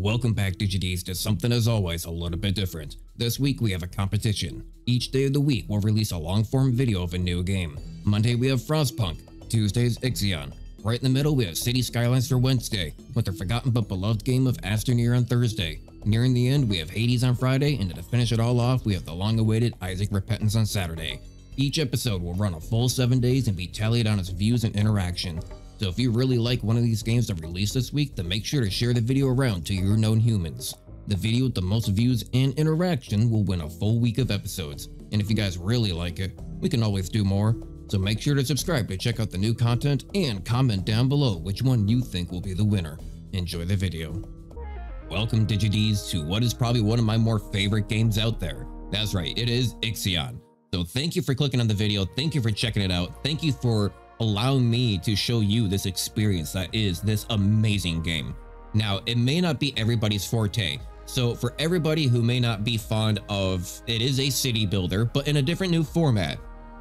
Welcome back DigiDs to something as always a little bit different. This week we have a competition. Each day of the week we'll release a long form video of a new game. Monday we have Frostpunk, Tuesdays Ixion. Right in the middle we have City Skylines for Wednesday, with the forgotten but beloved game of Astroneer on Thursday. Nearing the end we have Hades on Friday, and to finish it all off we have the long awaited Isaac Repentance on Saturday. Each episode will run a full 7 days and be tallied on its views and interaction. So if you really like one of these games that released this week, then make sure to share the video around to your known humans. The video with the most views and interaction will win a full week of episodes. And if you guys really like it, we can always do more. So make sure to subscribe to check out the new content and comment down below which one you think will be the winner. Enjoy the video. Welcome DigiDs to what is probably one of my more favorite games out there. That's right, it is Ixion. So thank you for clicking on the video. Thank you for checking it out. Thank you for allowing me to show you this experience that is this amazing game. Now, it may not be everybody's forte. So for everybody who may not be fond of, it is a city builder, but in a different new format,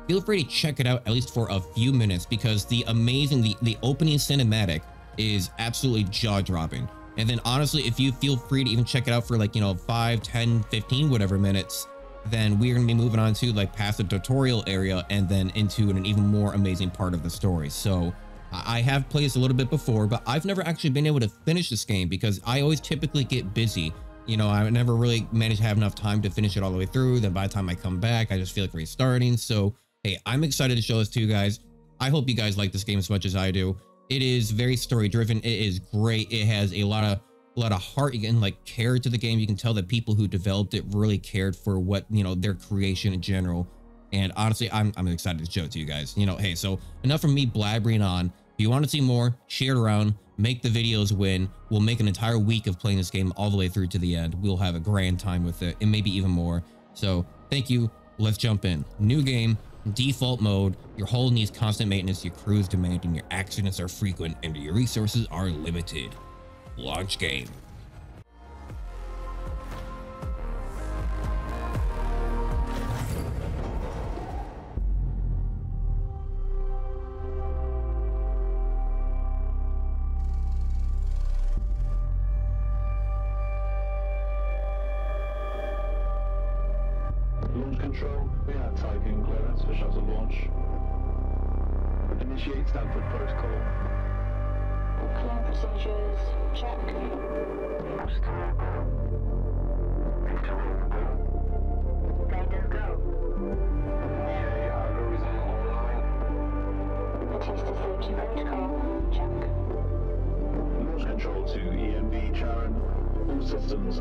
feel free to check it out at least for a few minutes because the amazing, the, the opening cinematic is absolutely jaw dropping. And then honestly, if you feel free to even check it out for like, you know, 5, 10, 15, whatever minutes, then we're going to be moving on to like past the tutorial area and then into an even more amazing part of the story. So I have played this a little bit before, but I've never actually been able to finish this game because I always typically get busy. You know, I never really managed to have enough time to finish it all the way through. Then by the time I come back, I just feel like restarting. So, hey, I'm excited to show this to you guys. I hope you guys like this game as much as I do. It is very story driven. It is great. It has a lot of a lot of heart and like care to the game. You can tell that people who developed it really cared for what, you know, their creation in general. And honestly, I'm, I'm excited to show it to you guys. You know, hey, so enough from me blabbering on. If you want to see more, share it around, make the videos win. We'll make an entire week of playing this game all the way through to the end. We'll have a grand time with it and maybe even more. So thank you. Let's jump in. New game, default mode. Your hull needs constant maintenance, your crew is demanding, your accidents are frequent, and your resources are limited. Launch game. Launch control, we have Tiqqun clearance for shuttle launch. Initiate Stanford protocol. Clean procedures, check. Guidance go. Online. Safety protocol, check. Launch control to EMB Charon. All systems.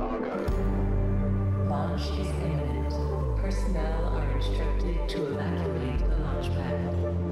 Launch is imminent. Personnel are instructed to evacuate the launch pad.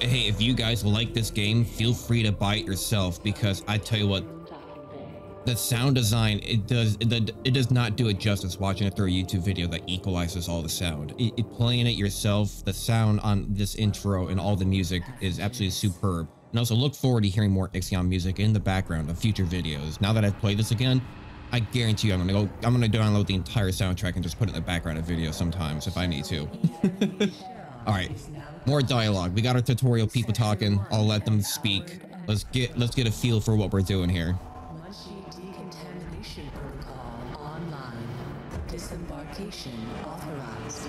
Hey, if you guys like this game, feel free to buy it yourself because I tell you what, the sound design it does it, it does not do it justice watching it through a youtube video that equalizes all the sound. It, it- playing it yourself the sound on this intro and all the music is absolutely superb. And also look forward to hearing more ixion music in the background of future videos. Now that i've played this again i guarantee you i'm gonna go i'm gonna download the entire soundtrack and just put it in the background of videos sometimes if i need to all right more dialogue we got our tutorial people talking i'll let them speak let's get let's get a feel for what we're doing here. Disembarkation authorized.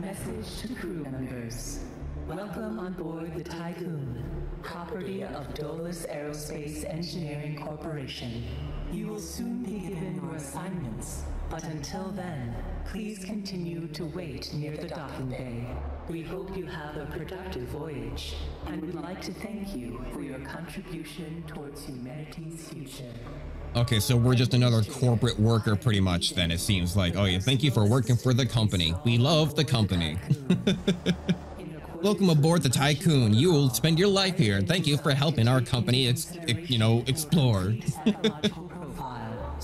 Message to crew members. Welcome on board the Tiqqun, property of Dolos Aerospace Engineering Corporation. You will soon be given your assignments, but until then, please continue to wait near the docking bay. We hope you have a productive voyage, and would like to thank you for your contribution towards humanity's future. Okay, so we're just another corporate worker pretty much then it seems like. Oh yeah, thank you for working for the company. We love the company. Welcome aboard the Tiqqun. You will spend your life here. Thank you for helping our company ex- you know, explore.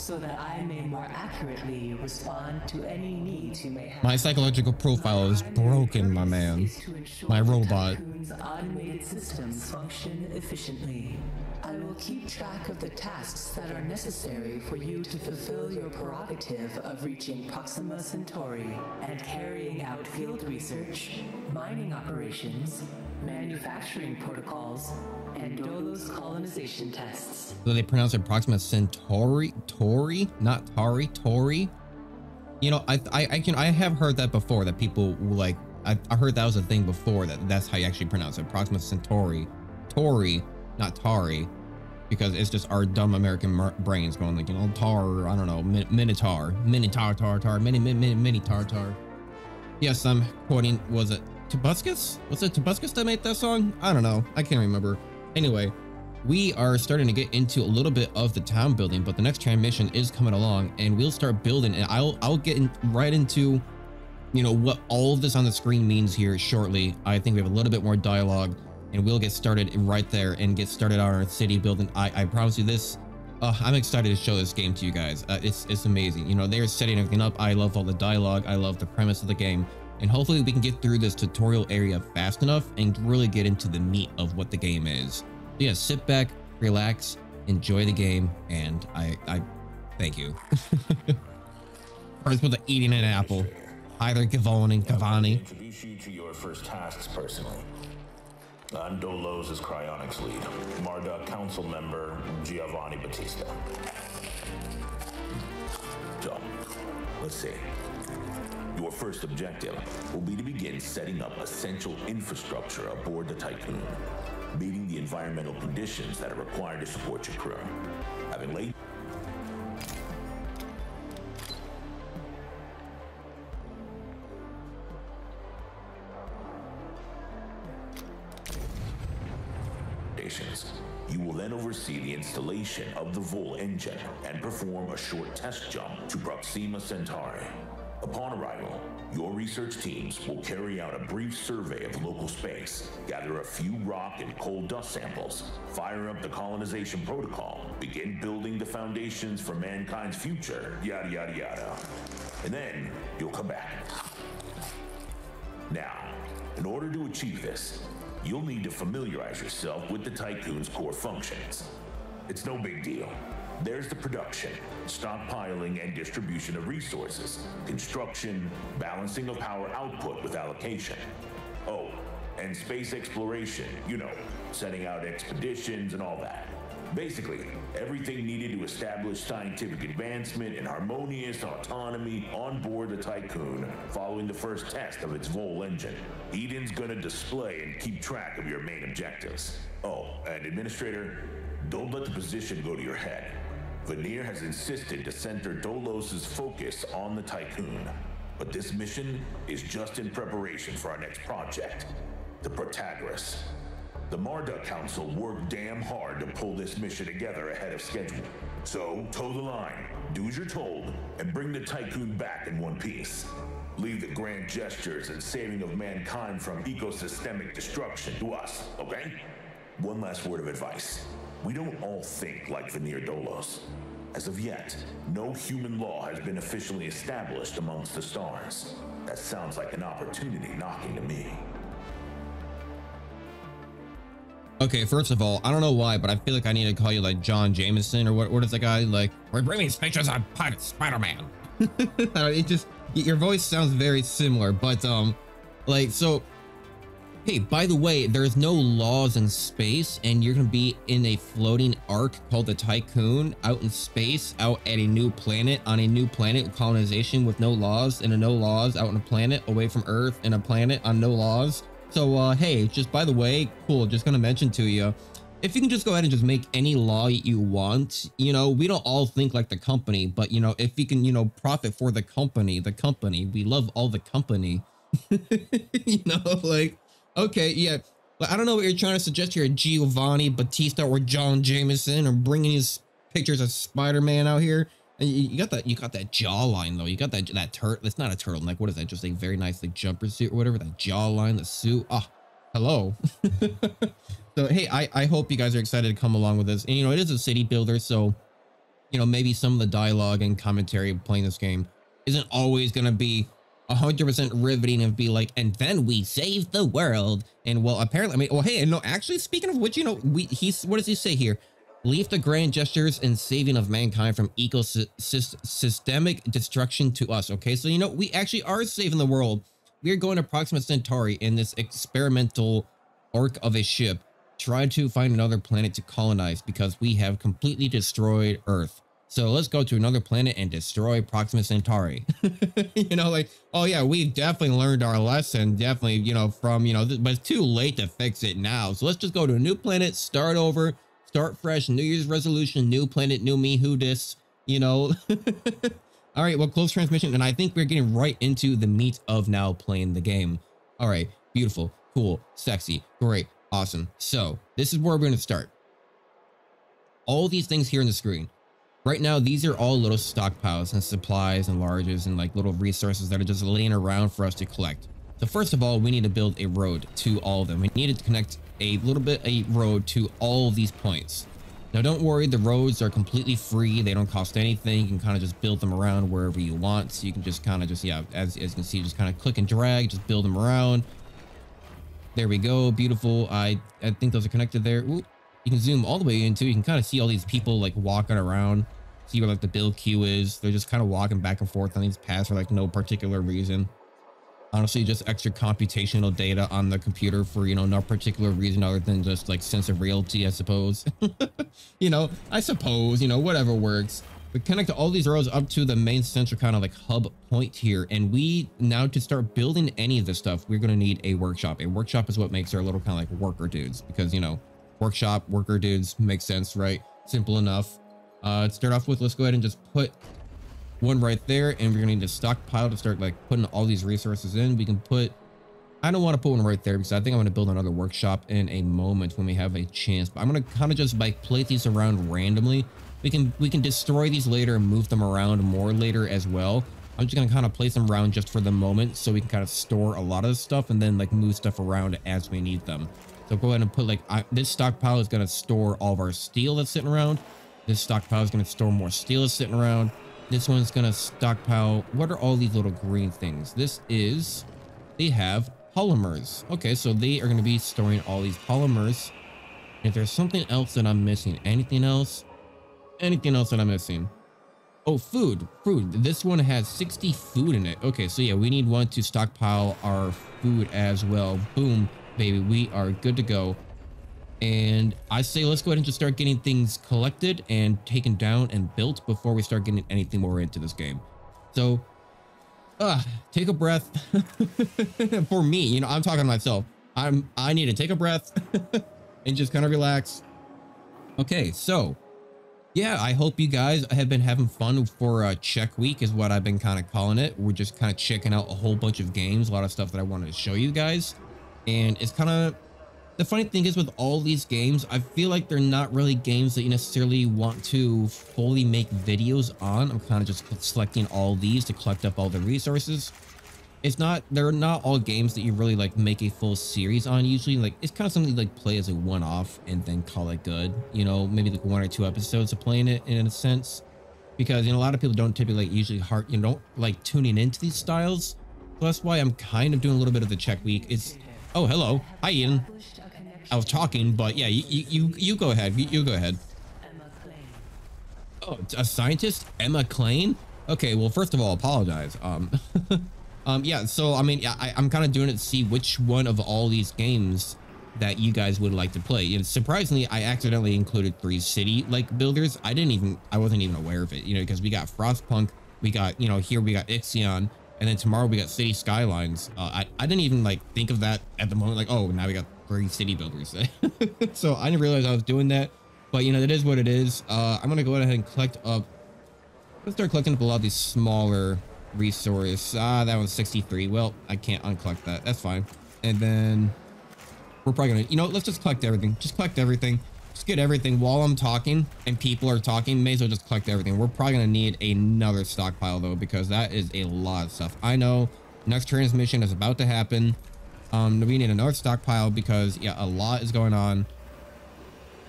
So that I may more accurately respond to any needs you may have. My psychological profile is broken, my man. Is to ensure My robot. Automated systems function efficiently. I will keep track of the tasks that are necessary for you to fulfill your prerogative of reaching Proxima Centauri and carrying out field research, mining operations, manufacturing protocols, and Dolos colonization tests. So they pronounce it Proxima Centauri, Tori, not Tari, Tori. You know, I, I, I can, I have heard that before. That people like, I, I heard that was a thing before. That that's how you actually pronounce it, Proxima Centauri, Tori, not Tari, because it's just our dumb American mer- brains going like, you know, Tar, I don't know, Min- Minotaur, Minotaur, Tar, Tar, Mini, Mini, Mini, Mini, Tar, Tar. Yes, I'm quoting. Was it Tobuscus? Was it Tobuscus that made that song? I don't know. I can't remember. Anyway, we are starting to get into a little bit of the town building, but the next transmission is coming along, and we'll start building. And I'll I'll get in, right into, you know, what all of this on the screen means here shortly. I think we have a little bit more dialogue, and we'll get started right there and get started on our city building. I I promise you this. Uh, I'm excited to show this game to you guys. Uh, it's it's amazing. You know, they're setting everything up. I love all the dialogue. I love the premise of the game. And hopefully we can get through this tutorial area fast enough and really get into the meat of what the game is. So yeah, sit back, relax, enjoy the game, and I I thank you. First with the eating an apple. Hi there, Gavoni, I'll Cavani. introduce you to your first tasks personally. I'm Dolos' cryonics lead, Marduk council member Giovanni Batista. So, let's see. Your first objective will be to begin setting up essential infrastructure aboard the Tiqqun, meeting the environmental conditions that are required to support your crew. Having laid installation of the Vol engine and perform a short test jump to Proxima Centauri. Upon arrival, your research teams will carry out a brief survey of local space, gather a few rock and coal dust samples, fire up the colonization protocol, begin building the foundations for mankind's future, yada yada yada. And then you'll come back. Now, in order to achieve this, you'll need to familiarize yourself with the Tiqqun's core functions. It's no big deal. There's the production, stockpiling and distribution of resources, construction, balancing of power output with allocation. Oh, and space exploration, you know, setting out expeditions and all that. Basically, everything needed to establish scientific advancement and harmonious autonomy on board the Tiqqun following the first test of its Vol engine. Eden's gonna display and keep track of your main objectives. Oh, and Administrator, don't let the position go to your head. Veneer has insisted to center Dolos' focus on the Tiqqun. But this mission is just in preparation for our next project, the Protagoras. The Marduk Council worked damn hard to pull this mission together ahead of schedule. So, toe the line, do as you're told, and bring the Tiqqun back in one piece. Leave the grand gestures and saving of mankind from ecosystemic destruction to us, okay? One last word of advice. We don't all think like Veneer Dolos. As of yet, no human law has been officially established amongst the stars. That sounds like an opportunity knocking to me. Okay, first of all, I don't know why, but I feel like I need to call you like John Jameson or what? What is that guy like? We're bringing pictures of Spider-Man. it just your voice sounds very similar, but um, like so. Hey, by the way, there's no laws in space, and you're gonna be in a floating ark called the Tiqqun out in space, out at a new planet, on a new planet colonization with no laws, and a no laws out on a planet away from Earth, and a planet on no laws. So, uh, hey, just by the way, cool, just gonna mention to you, if you can just go ahead and just make any law you want, you know, we don't all think like the company, but you know, if you can, you know, profit for the company, the company, we love all the company. you know, like, okay, yeah. But I don't know what you're trying to suggest here, Giovanni Batista or John Jameson, or bringing these pictures of Spider-Man out here. And you, got that, you got that jawline though. You got that that turtle. It's not a turtleneck. What is that? Just a very nice like jumper suit or whatever. That jawline, the suit. Ah, hello. so hey, I I hope you guys are excited to come along with this. And you know, it is a city builder, so you know maybe some of the dialogue and commentary playing this game isn't always gonna be 100% riveting and be like, and then we save the world. And well, apparently, I mean, well, hey, and no, actually, speaking of which, you know, we he's what does he say here? Leave the grand gestures and saving of mankind from ecosystemic destruction to us. Okay, so you know, we actually are saving the world. We are going to Proxima Centauri in this experimental arc of a ship, trying to find another planet to colonize because we have completely destroyed Earth. So let's go to another planet and destroy Proxima Centauri. you know, like, oh yeah, we've definitely learned our lesson, definitely, you know, from, you know, but it's too late to fix it now. So let's just go to a new planet, start over, start fresh, New Year's resolution, new planet, new me, who dis, you know. All right, well, close transmission, and I think we're getting right into the meat of now playing the game. All right, beautiful, cool, sexy, great, awesome. So this is where we're going to start. All these things here on the screen. Right now, these are all little stockpiles and supplies and larges and like little resources that are just laying around for us to collect. So first of all, we need to build a road to all of them. We need to connect a little bit a road to all of these points. Now, don't worry, the roads are completely free. They don't cost anything. You can kind of just build them around wherever you want. So you can just kind of just, yeah, as, as you can see, just kind of click and drag, just build them around. There we go. Beautiful. I, I think those are connected there. Ooh, you can zoom all the way into. You can kind of see all these people like walking around. See where like the build queue is. They're just kind of walking back and forth on these paths for like no particular reason. Honestly, just extra computational data on the computer for, you know, no particular reason other than just like sense of reality, I suppose. you know, I suppose, you know, whatever works. We connect all these roads up to the main central kind of like hub point here. And we now to start building any of this stuff, we're going to need a workshop. A workshop is what makes our little kind of like worker dudes because, you know, workshop worker dudes makes sense, right? Simple enough. Uh, to start off with, let's go ahead and just put one right there and we're gonna need a stockpile to start like putting all these resources in we can put i don't want to put one right there because i think i'm to build another workshop in a moment when we have a chance but i'm to kind of just like plate these around randomly we can we can destroy these later and move them around more later as well i'm just to kind of place them around just for the moment so we can kind of store a lot of stuff and then like move stuff around as we need them so go ahead and put like I, this stockpile is going to store all of our steel that's sitting around this stockpile is going to store more steel that's sitting around this one's gonna stockpile. What are all these little green things? This is, they have polymers. Okay, so they are gonna be storing all these polymers. If there's something else that I'm missing, anything else? Anything else that I'm missing? Oh, food, food. This one has 60 food in it. Okay, so yeah, we need one to stockpile our food as well. Boom, baby, we are good to go. And I say let's go ahead and just start getting things collected and taken down and built before we start getting anything more into this game. So, uh, take a breath. For me, you know, I'm talking to myself. I'm I need to take a breath and just kind of relax. Okay, so yeah, I hope you guys have been having fun for a check week is what I've been kind of calling it. We're just kind of checking out a whole bunch of games, a lot of stuff that I wanted to show you guys. And it's kind of the funny thing is with all these games, I feel like they're not really games that you necessarily want to fully make videos on. I'm kind of just selecting all these to collect up all the resources. it's not they're not all games that you really like make a full series on usually like it's kind of something like play as a one-off and then call it good you know maybe like one or two episodes of playing it in a sense because you know a lot of people don't typically like usually heart you know don't like tuning into these styles so that's why i'm kind of doing a little bit of the check week it's oh hello hi ian i was talking but yeah you you you, go ahead you, you go ahead. Oh, a scientist, Emma Klein. Okay, well, first of all, apologize. Um, um, yeah. So I mean, I, I'm kind of doing it to see which one of all these games that you guys would like to play. And surprisingly, I accidentally included three city like builders. I didn't even, I wasn't even aware of it. You know, because we got Frostpunk, we got, you know, here we got Ixion, and then tomorrow we got City Skylines. Uh, I I didn't even like think of that at the moment. Like, oh, now we got three city builders. so I didn't realize I was doing that. But you know, that is what it is. Uh, I'm gonna go ahead and collect up. Let's start collecting up a lot of these smaller resources. Ah, that one's 63. Well, I can't uncollect that. That's fine. And then we're probably gonna, you know, let's just collect everything. Just collect everything. Just get everything while I'm talking and people are talking. May as well just collect everything. We're probably gonna need another stockpile though, because that is a lot of stuff. I know next transmission is about to happen. Um, we need another stockpile because yeah, a lot is going on.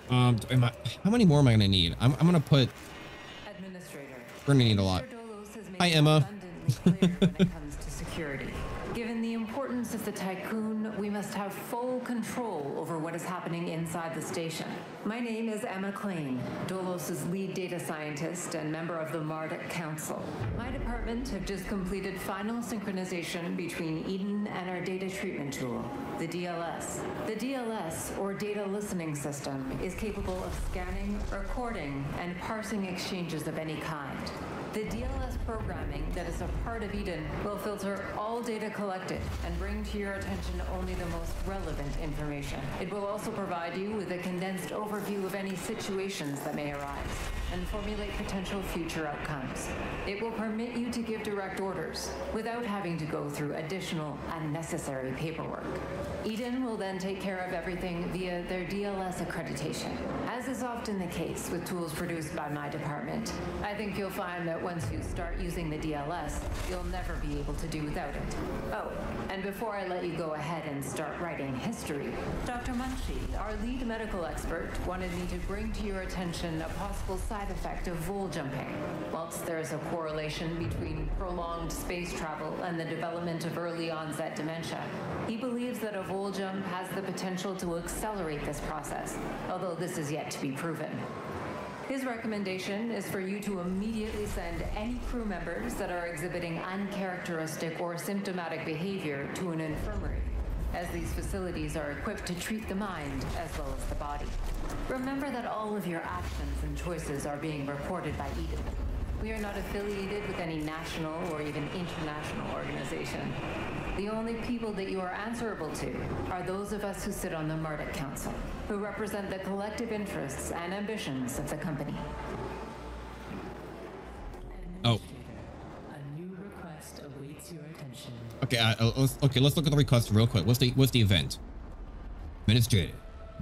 Um, am I, how many more am I gonna need? I'm, I'm gonna put. Administrator. We're gonna need a lot. Mr. Dolos has made Hi, Emma. Importance of the Tiqqun, we must have full control over what is happening inside the station. My name is Emma Klein, Dolos's lead data scientist and member of the Marduk Council. My department have just completed final synchronization between Eden and our data treatment tool, the DLS. The DLS, or Data Listening System, is capable of scanning, recording, and parsing exchanges of any kind. The DLS programming that is a part of Eden will filter all data collected and bring to your attention only the most relevant information. It will also provide you with a condensed overview of any situations that may arise and formulate potential future outcomes. It will permit you to give direct orders without having to go through additional unnecessary paperwork. Eden will then take care of everything via their DLS accreditation. As is often the case with tools produced by my department, I think you'll find that once you start using the DLS, you'll never be able to do without it. Oh, and before I let you go ahead and start writing history, Dr. Munchie, our lead medical expert, wanted me to bring to your attention a possible side effect of vol jumping. Whilst there is a correlation between prolonged space travel and the development of early onset dementia, he believes that a vol jump has the potential to accelerate this process, although this is yet to be proven. His recommendation is for you to immediately send any crew members that are exhibiting uncharacteristic or symptomatic behavior to an infirmary, as these facilities are equipped to treat the mind as well as the body. Remember that all of your actions and choices are being reported by Eden. We are not affiliated with any national or even international organization. The only people that you are answerable to are those of us who sit on the Marduk Council, who represent the collective interests and ambitions of the company. Oh. A new request awaits your attention. Okay, uh, uh, let's, okay, let's look at the request real quick. What's the what's the event? Administrator,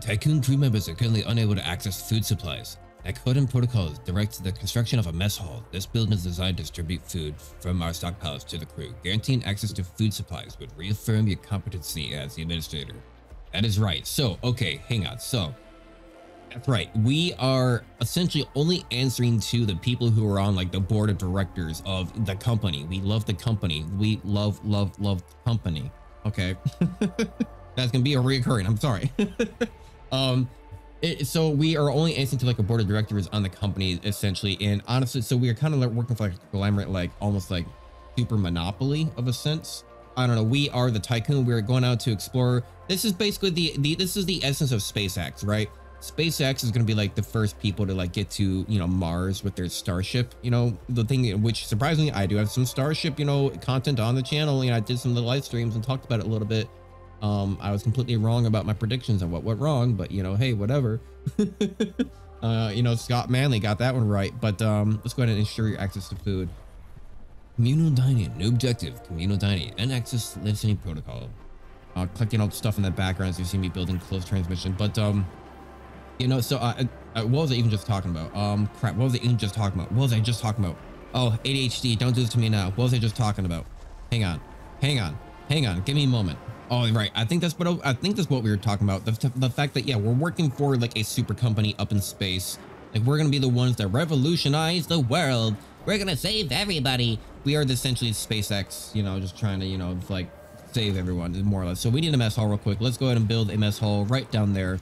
Tiqqun crew members are currently unable to access food supplies. According protocols directs the construction of a mess hall. This building is designed to distribute food from our stockpiles to the crew. Guaranteeing access to food supplies would reaffirm your competency as the administrator. That is right. So, okay, hang on. So, that's right. We are essentially only answering to the people who are on like the board of directors of the company. We love the company. We love, love, love the company. Okay. That's gonna be a reoccurring. I'm sorry. um, it, so we are only answering to like a board of directors on the company essentially, and honestly, so we are kind of like working for like a conglomerate, like almost like super monopoly of a sense. I don't know. We are the tycoon. We're going out to explore. This is basically the the this is the essence of SpaceX, right? SpaceX is going to be like the first people to like get to, you know, Mars with their Starship, you know, the thing which surprisingly I do have some Starship, you know, content on the channel. You know, I did some the live streams and talked about it a little bit. Um, I was completely wrong about my predictions and what went wrong, but you know, hey, whatever. uh, you know, Scott Manley got that one right, but um, let's go ahead and ensure your access to food. Communal dining, new objective, communal dining, and access listening protocol. Uh, collecting all the stuff in the background as you see me building closed transmission, but um, you know, so uh, uh, what was I even just talking about? Um, crap, what was I even just talking about? What was I just talking about? Oh, ADHD, don't do this to me now. What was I just talking about? Hang on. hang on, hang on, give me a moment. Oh, right. I think that's what I think that's what we were talking about. The, the fact that yeah, we're working for like a super company up in space. Like we're gonna be the ones that revolutionize the world. We're gonna save everybody. We are essentially SpaceX, you know, just trying to, you know, like save everyone more or less. So we need a mess hall real quick. Let's go ahead and build a mess hall right down there.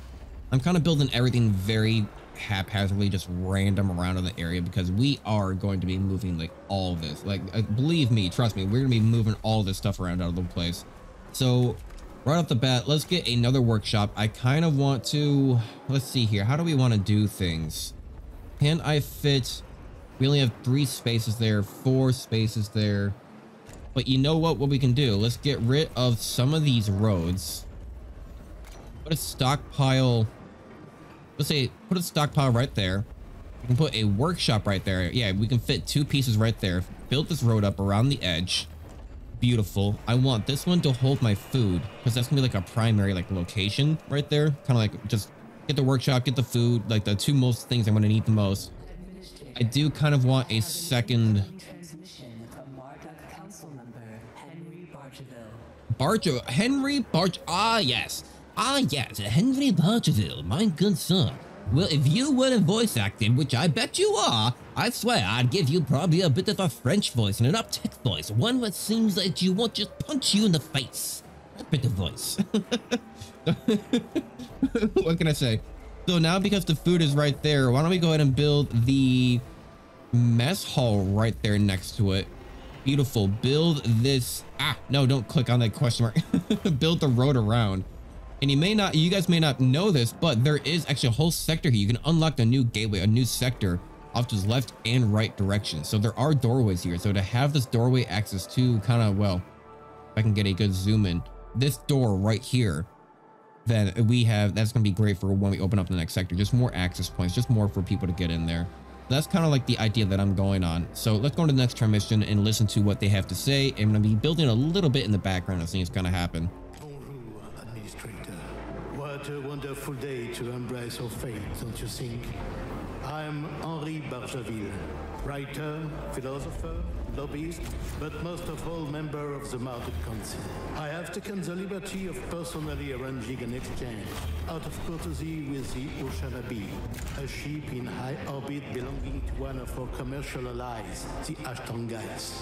I'm kind of building everything very haphazardly, just random around in the area because we are going to be moving like all this. Like, uh, believe me, trust me, we're gonna be moving all this stuff around out of the place. So right off the bat, let's get another workshop. I kind of want to, let's see here. How do we want to do things? Can I fit, we only have three spaces there, four spaces there. But you know what, what we can do? Let's get rid of some of these roads. Put a stockpile, let's say, put a stockpile right there. We can put a workshop right there. Yeah, we can fit two pieces right there. Build this road up around the edge beautiful. I want this one to hold my food because that's gonna be like a primary like location right there. Kind of like just get the workshop, get the food, like the two most things I'm gonna need the most. I do kind of want a second. Barge Henry Barge ah yes. Ah yes, Henry Bargeville, my good son. Well, if you weren't voice acting, which I bet you are, I swear I'd give you probably a bit of a French voice and an uptick voice, one that seems like you want to just punch you in the face. That bit of voice. what can I say? So now because the food is right there, why don't we go ahead and build the mess hall right there next to it. Beautiful. Build this. Ah, no, don't click on that question mark. build the road around. And you may not, you guys may not know this, but there is actually a whole sector here. You can unlock a new gateway, a new sector off to the left and right direction. So there are doorways here. So to have this doorway access to kind of, well, if I can get a good zoom in, this door right here, then we have, that's going to be great for when we open up the next sector. Just more access points, just more for people to get in there. That's kind of like the idea that I'm going on. So let's go to the next transmission and listen to what they have to say. I'm going to be building a little bit in the background as things kind of happen. What a wonderful day to embrace our fate, don't you think? I'm Henri Bargeville, writer, philosopher, lobbyist, but most of all member of the Marduk Council. I have taken the liberty of personally arranging an exchange out of courtesy with the Oceanabi, a ship in high orbit belonging to one of our commercial allies, the Ashtangites.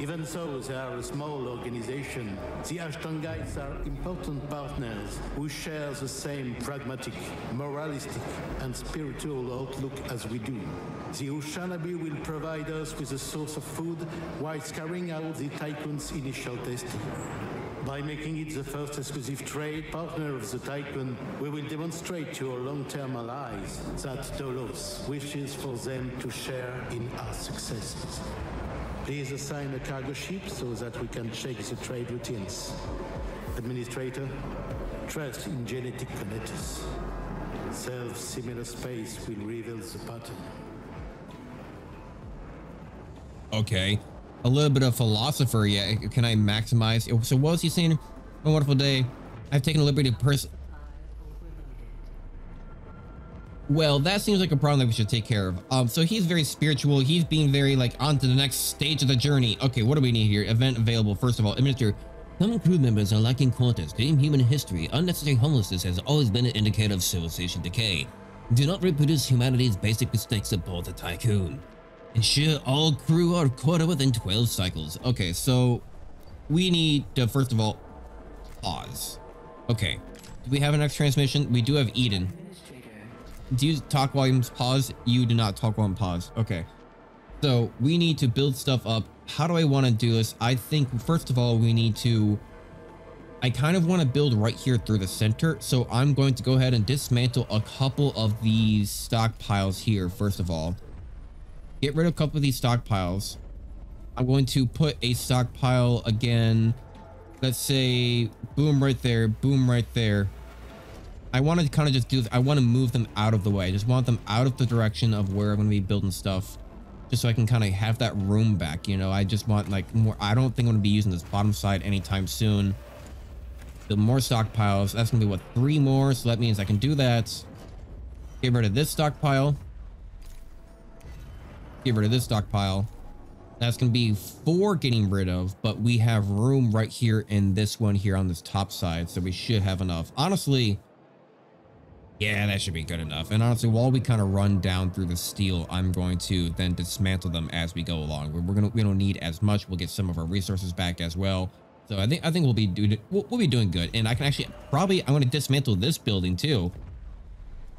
Even though they are a small organization, the Ashtangites are important partners who share the same pragmatic, moralistic, and spiritual outlook as we do. The Oceanabi will provide us with a source of food while carrying out the Tiqqun's initial testing. By making it the first exclusive trade partner of the Tiqqun, we will demonstrate to our long-term allies that Dolos wishes for them to share in our successes. Please assign a cargo ship so that we can check the trade routines. Administrator, trust in genetic kinetics. Self-similar space will reveal the pattern. Okay. A little bit of philosopher, yeah. Can I maximize? So what was he saying? A wonderful day. I've taken a liberty to Well, that seems like a problem that we should take care of. Um, so he's very spiritual. He's being very like on to the next stage of the journey. Okay, what do we need here? Event available. First of all, administer. Some crew members are lacking context. In human history, unnecessary homelessness has always been an indicator of civilization decay. Do not reproduce humanity's basic mistakes aboard the Tiqqun. Ensure all crew are quarter within 12 cycles. Okay, so we need to, first of all, pause. Okay, do we have an next transmission? We do have Eden. Do you talk volumes pause? You do not talk volume pause. Okay. So we need to build stuff up. How do I want to do this? I think first of all, we need to, I kind of want to build right here through the center. So I'm going to go ahead and dismantle a couple of these stockpiles here. First of all, get rid of a couple of these stockpiles. I'm going to put a stockpile again. Let's say boom right there, boom right there. I want to kind of just do. I want to move them out of the way. I just want them out of the direction of where I'm going to be building stuff. Just so I can kind of have that room back, you know. I just want like more. I don't think I'm going to be using this bottom side anytime soon. Build more stockpiles. That's going to be what, three more? So that means I can do that. Get rid of this stockpile. Get rid of this stockpile. That's going to be four getting rid of, but we have room right here in this one here on this top side. So we should have enough. Honestly, yeah, that should be good enough. And honestly, while we kind of run down through the steel, I'm going to then dismantle them as we go along. We're, we're gonna we don't need as much. We'll get some of our resources back as well. So I think I think we'll be doing we'll, we'll be doing good. And I can actually probably I'm to dismantle this building too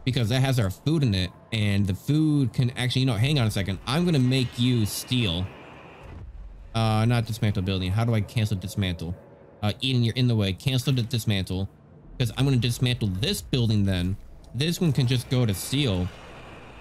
because that has our food in it, and the food can actually you know hang on a second. I'm going to make you steel. Uh, not dismantle building. How do I cancel dismantle? Uh, Eden, you're in the way. Cancel the dismantle because I'm going to dismantle this building then. This one can just go to steel.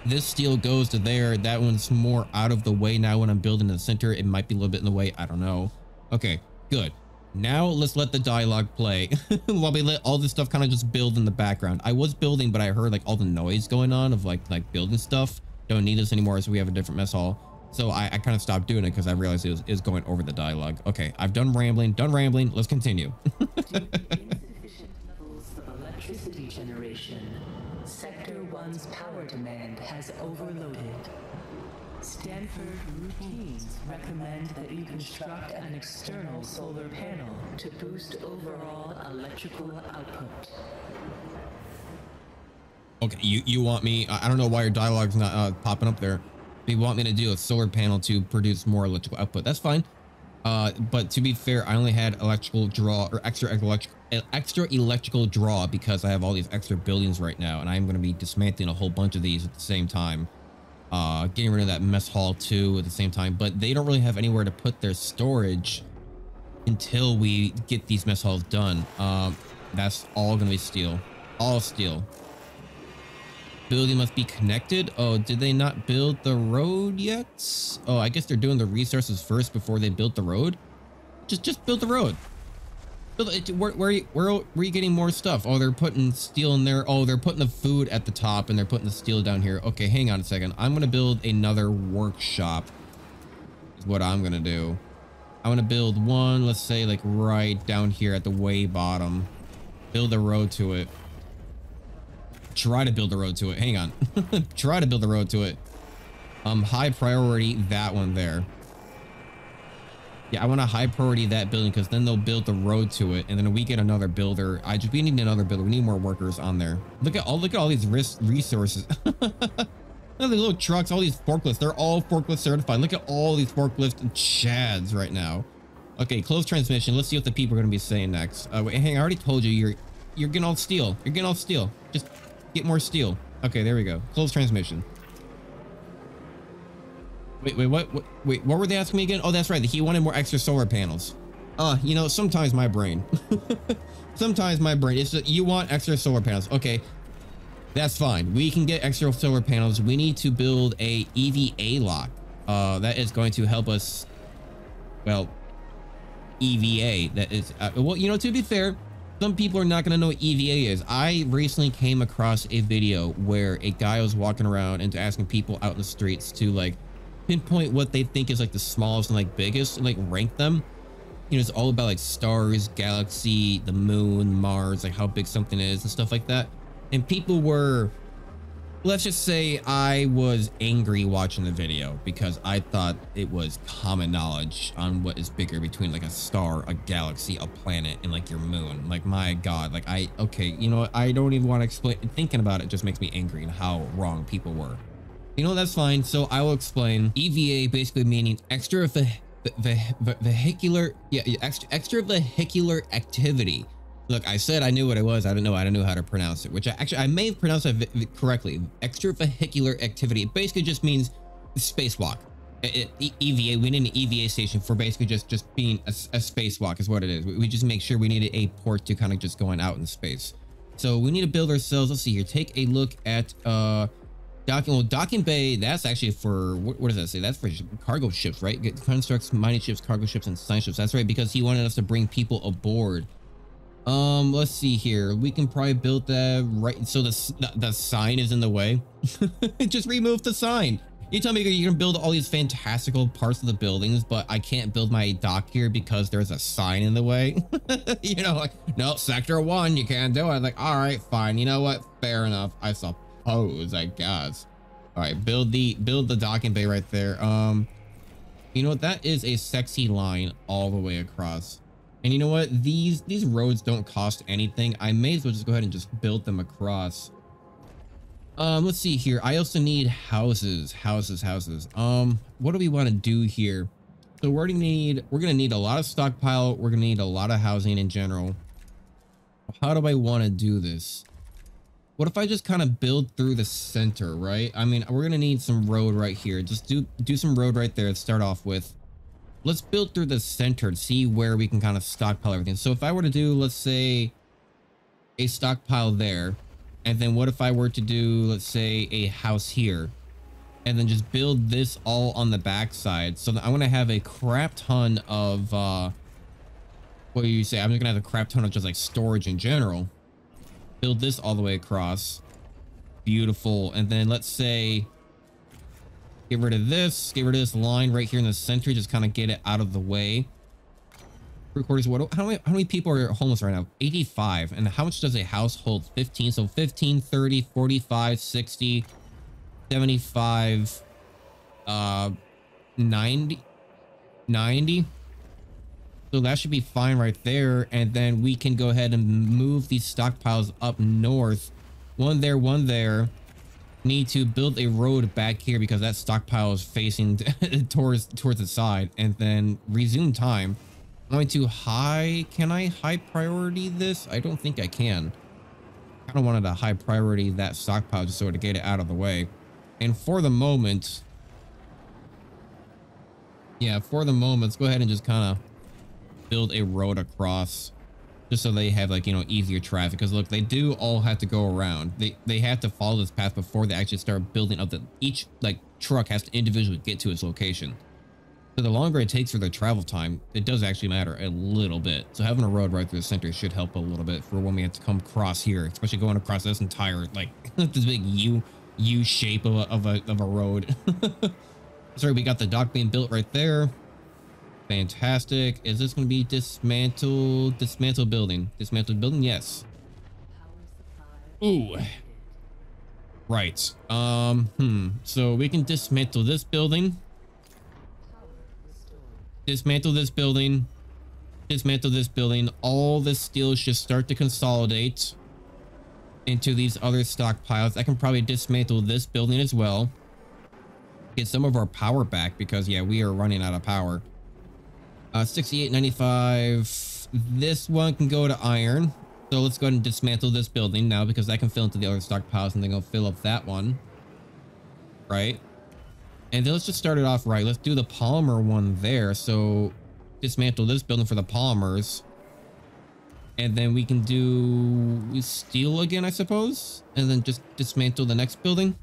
This steel goes to there. That one's more out of the way now when I'm building in the center. It might be a little bit in the way. I don't know. Okay, good. Now let's let the dialogue play while we let all this stuff kind of just build in the background. I was building, but I heard like all the noise going on of like like building stuff. Don't need this anymore, so we have a different mess hall. So I, I kind of stopped doing it because I realized it was, it was going over the dialogue. Okay, I've done rambling, done rambling. Let's continue. Insufficient levels of electricity generation. Sector 1's power demand has overloaded. Stanford routines recommend that you construct an external solar panel to boost overall electrical output. Okay, you, you want me, I don't know why your dialogue's not uh, popping up there. You want me to do a solar panel to produce more electrical output. That's fine. Uh, but to be fair, I only had electrical draw or extra electric, extra electrical draw because I have all these extra buildings right now, and I'm going to be dismantling a whole bunch of these at the same time. Uh, getting rid of that mess hall too at the same time, but they don't really have anywhere to put their storage until we get these mess halls done. Um, that's all going to be steel, all steel. Building must be connected. Oh, did they not build the road yet? Oh, I guess they're doing the resources first before they built the road. Just, just build the road. Where, where, where, where are you getting more stuff? Oh, they're putting steel in there. Oh, they're putting the food at the top and they're putting the steel down here. Okay, hang on a second. I'm gonna build another workshop. Is what I'm gonna do. I want to build one. Let's say like right down here at the way bottom. Build a road to it try to build a road to it. Hang on. try to build a road to it. Um, high priority, that one there. Yeah, I want to high priority that building because then they'll build the road to it, and then we get another builder. I just we need another builder. We need more workers on there. Look at all look at all these resources. look at the little trucks, all these forklifts. They're all forklift certified. Look at all these forklift chads right now. Okay, close transmission. Let's see what the people are gonna be saying next. Uh, wait, hang. I already told you you're you're getting all steel. You're getting all steel. Just Get more steel. Okay, there we go. Close transmission. Wait, wait, what, what? Wait, what were they asking me again? Oh, that's right. He wanted more extra solar panels. Uh, you know, sometimes my brain. sometimes my brain. It's just, you want extra solar panels. Okay, that's fine. We can get extra solar panels. We need to build a EVA lock. Uh, that is going to help us. Well, EVA. That is. Uh, well, you know, to be fair, some people are not going to know what EVA is. I recently came across a video where a guy was walking around and asking people out in the streets to like pinpoint what they think is like the smallest and like biggest and like rank them. You know, it's all about like stars, galaxy, the moon, Mars, like how big something is and stuff like that. And people were, let's just say I was angry watching the video because I thought it was common knowledge on what is bigger between like a star, a galaxy, a planet, and like your moon. Like my God, like I, okay, you know? I don't even want to explain. Thinking about it just makes me angry and how wrong people were. You know, that's fine. So I will explain. EVA basically meaning extra ve ve ve vehicular, yeah, extra, extra vehicular activity. Look, I said I knew what it was. I don't know. I don't know how to pronounce it, which I actually I may have pronounced it correctly. Extra vehicular activity. It basically just means spacewalk. It, it, EVA. We need an EVA station for basically just just being a, a spacewalk is what it is. We, we just make sure we needed a port to kind of just going out in space. So we need to build ourselves. Let's see here. Take a look at uh docking. Well, docking bay. That's actually for what, what does that say? That's for cargo ships, right? Constructs mining ships, cargo ships, and science ships. That's right because he wanted us to bring people aboard. Um, let's see here. We can probably build that right. So the the, sign is in the way. just remove the sign. You tell me you're gonna build all these fantastical parts of the buildings, but I can't build my dock here because there's a sign in the way. you know, like, no, sector one, you can't do it. Like, all right, fine. You know what? Fair enough. I suppose, I guess. All right, build the build the docking bay right there. Um, You know what? That is a sexy line all the way across. And you know what? These these roads don't cost anything. I may as well just go ahead and just build them across. Um, let's see here. I also need houses, houses, houses. Um, what do we want to do here? So we're gonna need we're gonna need a lot of stockpile. We're gonna need a lot of housing in general. How do I want to do this? What if I just kind of build through the center, right? I mean, we're gonna need some road right here. Just do do some road right there to start off with. Let's build through the center to see where we can kind of stockpile everything. So if I were to do, let's say, a stockpile there, and then what if I were to do, let's say, a house here, and then just build this all on the backside. So I'm gonna have a crap ton of uh, what do you say? I'm just gonna have a crap ton of just like storage in general. Build this all the way across. Beautiful. And then let's say get rid of this, get rid of this line right here in the center, just kind of get it out of the way. Quarters, what, how many, how many people are homeless right now? 85. And how much does a house hold? 15. So 15, 30, 45, 60, 75, uh, 90, 90. So that should be fine right there. And then we can go ahead and move these stockpiles up north. One there, one there. Need to build a road back here because that stockpile is facing towards towards the side. And then resume time. I'm going to high... Can I high priority this? I don't think I can. I don't wanted to high priority that stockpile just so to get it out of the way. And for the moment... Yeah, for the moment, let's go ahead and just kind of build a road across just so they have like you know easier traffic. Because look they do all have to go around. They they have to follow this path before they actually start building up the each like truck has to individually get to its location. So the longer it takes for their travel time it does actually matter a little bit. So having a road right through the center should help a little bit for when we have to come across here especially going across this entire like this big u u shape of a, of a, of a road. Sorry we got the dock being built right there Fantastic. Is this going to be dismantled? Dismantled building. Dismantled building? Yes. Ooh. Right. Um, hmm. So we can dismantle this building. Dismantle this building. Dismantle this building. All the steel should start to consolidate into these other stockpiles. I can probably dismantle this building as well. Get some of our power back because, yeah, we are running out of power. Uh, 68.95. This one can go to iron. So let's go ahead and dismantle this building now because that can fill into the other stockpiles and then go fill up that one. Right. And then let's just start it off right. Let's do the polymer one there. So dismantle this building for the polymers. And then we can do steel again, I suppose. And then just dismantle the next building.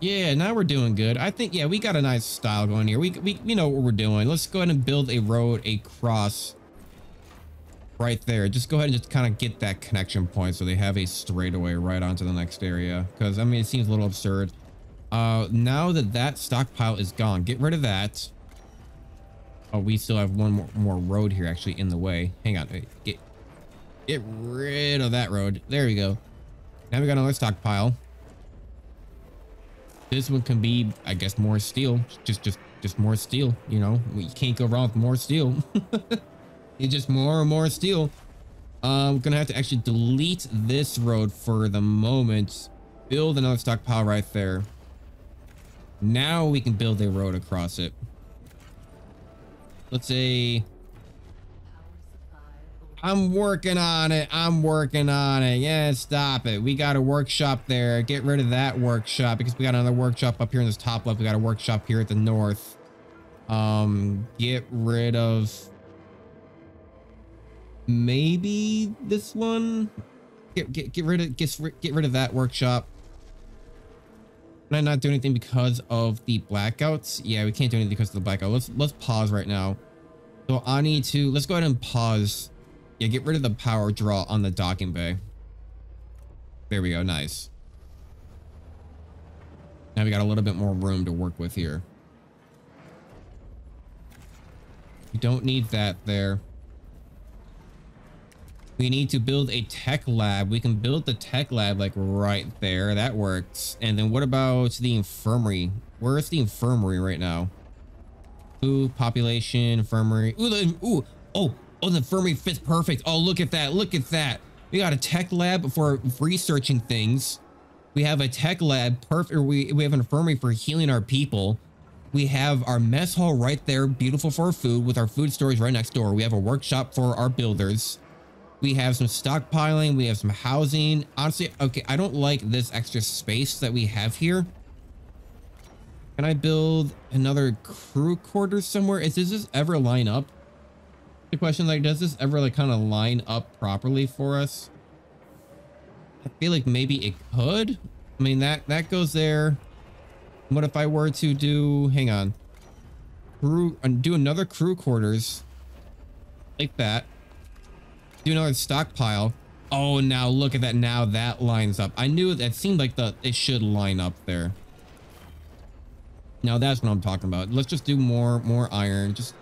Yeah, now we're doing good. I think, yeah, we got a nice style going here. We, we, we know what we're doing. Let's go ahead and build a road across right there. Just go ahead and just kind of get that connection point so they have a straightaway right onto the next area. Because, I mean, it seems a little absurd. Uh, now that that stockpile is gone, get rid of that. Oh, we still have one more, more road here actually in the way. Hang on. Get, get rid of that road. There we go. Now we got another stockpile. This one can be, I guess, more steel. Just, just, just more steel. You know, you can't go wrong with more steel. it's just more and more steel. Uh, I'm gonna have to actually delete this road for the moment. Build another stockpile right there. Now we can build a road across it. Let's say I'm working on it. I'm working on it. Yeah, stop it. We got a workshop there. Get rid of that workshop because we got another workshop up here in this top left. We got a workshop here at the north. Um, get rid of maybe this one. Get get get rid of get get rid of that workshop. Can I not do anything because of the blackouts? Yeah, we can't do anything because of the blackout. Let's let's pause right now. So I need to let's go ahead and pause yeah, get rid of the power draw on the docking bay. There we go. Nice. Now we got a little bit more room to work with here. We don't need that there. We need to build a tech lab. We can build the tech lab like right there. That works. And then what about the infirmary? Where is the infirmary right now? Ooh, population, infirmary. Ooh, the, ooh, oh, oh, the infirmary fits perfect. Oh, look at that. Look at that. We got a tech lab for researching things. We have a tech lab, perfect. We, we have an infirmary for healing our people. We have our mess hall right there, beautiful for food, with our food storage right next door. We have a workshop for our builders. We have some stockpiling. We have some housing. Honestly, okay, I don't like this extra space that we have here. Can I build another crew quarters somewhere? Is does this ever line up? The question like, does this ever like kind of line up properly for us? I feel like maybe it could. I mean, that, that goes there. What if I were to do, hang on, crew, uh, do another crew quarters like that. Do another stockpile. Oh, now look at that. Now that lines up. I knew that seemed like the, it should line up there. Now that's what I'm talking about. Let's just do more, more iron. Just,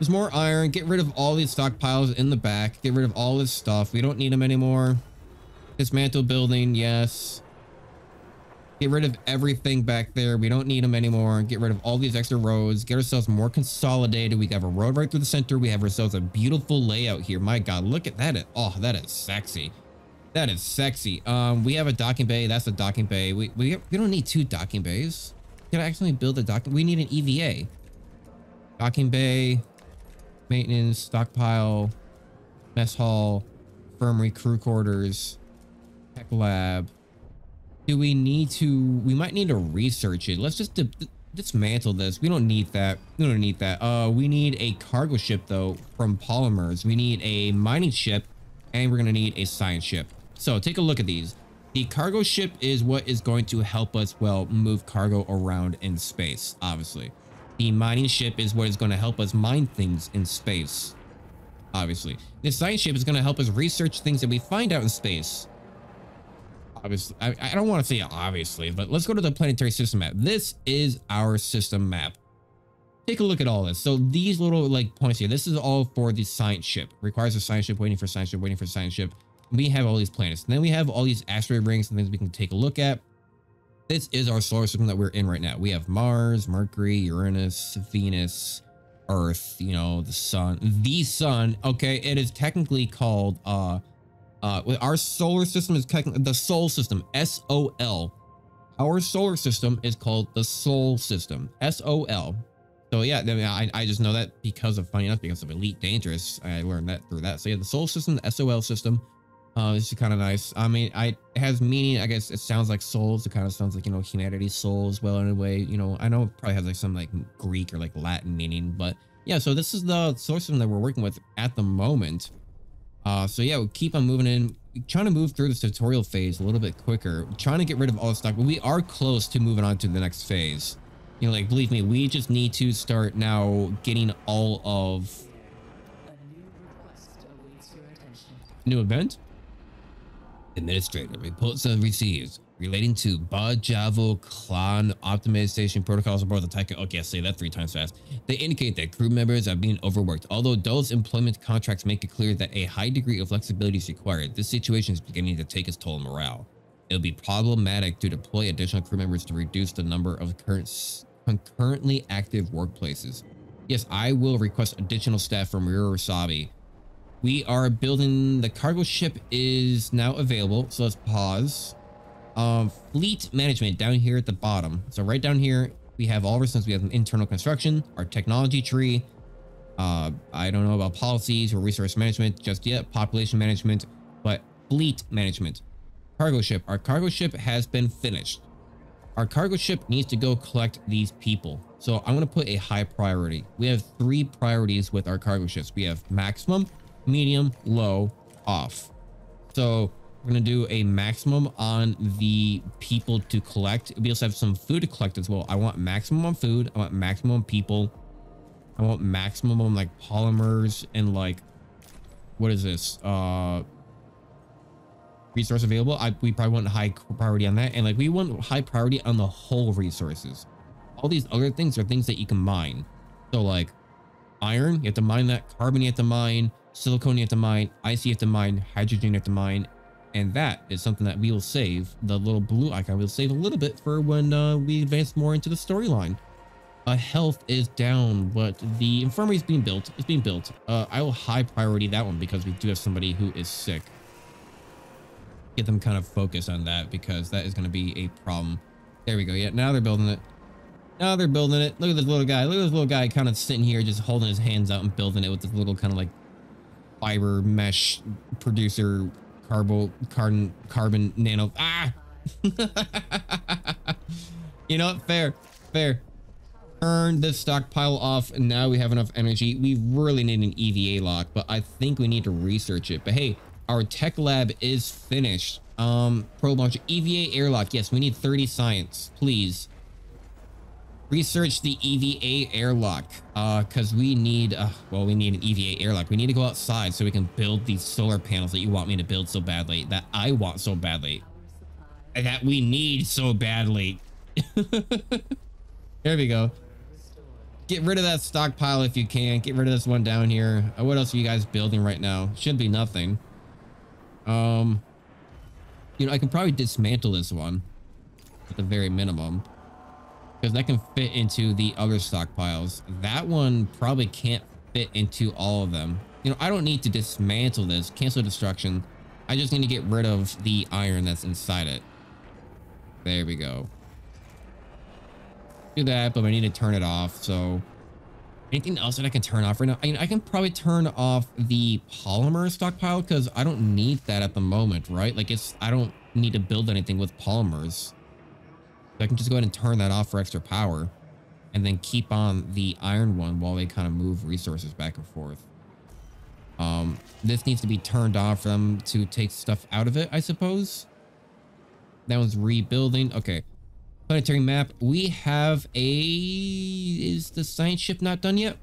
just more iron. Get rid of all these stockpiles in the back. Get rid of all this stuff. We don't need them anymore. Dismantle building. Yes. Get rid of everything back there. We don't need them anymore. Get rid of all these extra roads. Get ourselves more consolidated. We have a road right through the center. We have ourselves a beautiful layout here. My God, look at that. Oh, that is sexy. That is sexy. Um, we have a docking bay. That's a docking bay. We, we, we don't need two docking bays. Can I actually build a docking? We need an EVA. Docking bay, maintenance, stockpile, mess hall, infirmary, crew quarters, tech lab. Do we need to, we might need to research it. Let's just dismantle this. We don't need that. We don't need that. Uh, we need a cargo ship though from polymers. We need a mining ship and we're going to need a science ship. So take a look at these. The cargo ship is what is going to help us, well, move cargo around in space, obviously. The mining ship is what is going to help us mine things in space, obviously. The science ship is going to help us research things that we find out in space. Obviously, I, I don't want to say obviously, but let's go to the planetary system map. This is our system map. Take a look at all this. So these little like points here, this is all for the science ship. Requires a science ship, waiting for science ship, waiting for science ship we have all these planets. And then we have all these asteroid rings and things we can take a look at. This is our solar system that we're in right now. We have Mars, Mercury, Uranus, Venus, Earth, you know, the sun, the sun. Okay. It is technically called, uh, uh, our solar system is technically the Sol system, S-O-L. Our solar system is called the Sol system, S-O-L. So yeah, I, I just know that because of funny enough, because of Elite Dangerous, I learned that through that. So yeah, the Sol system, the SOL system, uh, this is kind of nice. I mean, I it has meaning. I guess it sounds like souls. It kind of sounds like you know humanity's soul as well in a way. You know, I know it probably has like some like Greek or like Latin meaning, but yeah. So this is the source system that we're working with at the moment. Uh, so yeah, we'll keep on moving in, trying to move through this tutorial phase a little bit quicker, trying to get rid of all the stuff, but we are close to moving on to the next phase. You know, like believe me, we just need to start now getting all of. A new request awaits your attention. New event? Administrator reports are received relating to Bajavo clan optimization protocols aboard the Tiqqun. Okay, I say that three times fast. They indicate that crew members are being overworked. Although those employment contracts make it clear that a high degree of flexibility is required, this situation is beginning to take its toll on morale. It'll be problematic to deploy additional crew members to reduce the number of current, concurrently active workplaces. Yes, I will request additional staff from Urasabi we are building the cargo ship is now available. So let's pause. Um, fleet management down here at the bottom. So right down here, we have all of our systems. We have internal construction, our technology tree. Uh, I don't know about policies or resource management just yet, population management, but fleet management. Cargo ship. Our cargo ship has been finished. Our cargo ship needs to go collect these people. So I'm going to put a high priority. We have three priorities with our cargo ships. We have maximum, medium, low, off. So we're going to do a maximum on the people to collect. We also have some food to collect as well. I want maximum on food. I want maximum people. I want maximum on like polymers and like, what is this? Uh, resource available. I, we probably want high priority on that. And like, we want high priority on the whole resources. All these other things are things that you can mine. So like iron, you have to mine that. Carbon, you have to mine silicon have to mine, you have to mine, hydrogen have to mine, and that is something that we will save. The little blue icon we'll save a little bit for when uh, we advance more into the storyline. uh, health is down, but the infirmary is being built. It's being built. Uh, I will high priority that one because we do have somebody who is sick. Get them kind of focused on that because that is going to be a problem. There we go. Yeah, now they're building it. Now they're building it. Look at this little guy. Look at this little guy kind of sitting here just holding his hands out and building it with this little kind of like fiber mesh producer carbo carbon carbon nano. Ah! you know what? Fair. Fair turn this stockpile off and now we have enough energy we really need an eva lock but i think we need to research it but hey our tech lab is finished um probe launch eva airlock yes we need 30 science please research the eva airlock uh because we need uh well we need an eva airlock we need to go outside so we can build these solar panels that you want me to build so badly that i want so badly and that we need so badly there we go Get rid of that stockpile if you can. Get rid of this one down here. Uh, what else are you guys building right now? Should be nothing. Um, you know, I can probably dismantle this one at the very minimum because that can fit into the other stockpiles. That one probably can't fit into all of them. You know, I don't need to dismantle this. Cancel destruction. I just need to get rid of the iron that's inside it. There we go do that, but I need to turn it off. So anything else that I can turn off right now? I mean, I can probably turn off the polymer stockpile because I don't need that at the moment, right? Like it's, I don't need to build anything with polymers. So I can just go ahead and turn that off for extra power and then keep on the iron one while they kind of move resources back and forth. Um, this needs to be turned off for them to take stuff out of it, I suppose. That one's rebuilding. Okay planetary map. We have a... Is the science ship not done yet?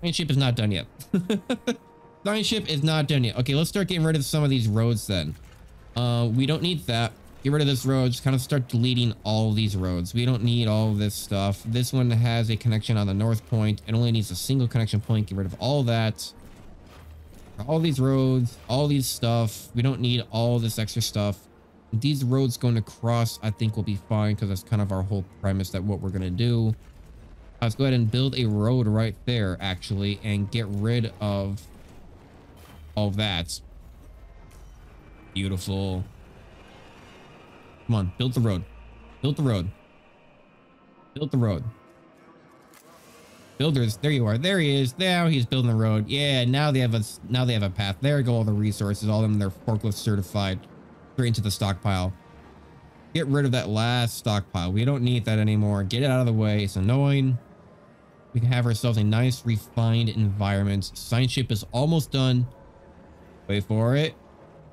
Science ship is not done yet. science ship is not done yet. Okay, let's start getting rid of some of these roads then. Uh, we don't need that. Get rid of this road. Just kind of start deleting all these roads. We don't need all this stuff. This one has a connection on the north point. It only needs a single connection point. Get rid of all that. All these roads, all these stuff. We don't need all this extra stuff these roads going across, I think will be fine because that's kind of our whole premise that what we're going to do. Let's go ahead and build a road right there, actually, and get rid of all that. Beautiful. Come on, build the road. Build the road. Build the road. Builders, there you are. There he is. Now he's building the road. Yeah, now they have a now they have a path. There go all the resources. All of them they're forklift certified straight into the stockpile. Get rid of that last stockpile. We don't need that anymore. Get it out of the way. It's annoying. We can have ourselves a nice refined environment. Science ship is almost done. Wait for it.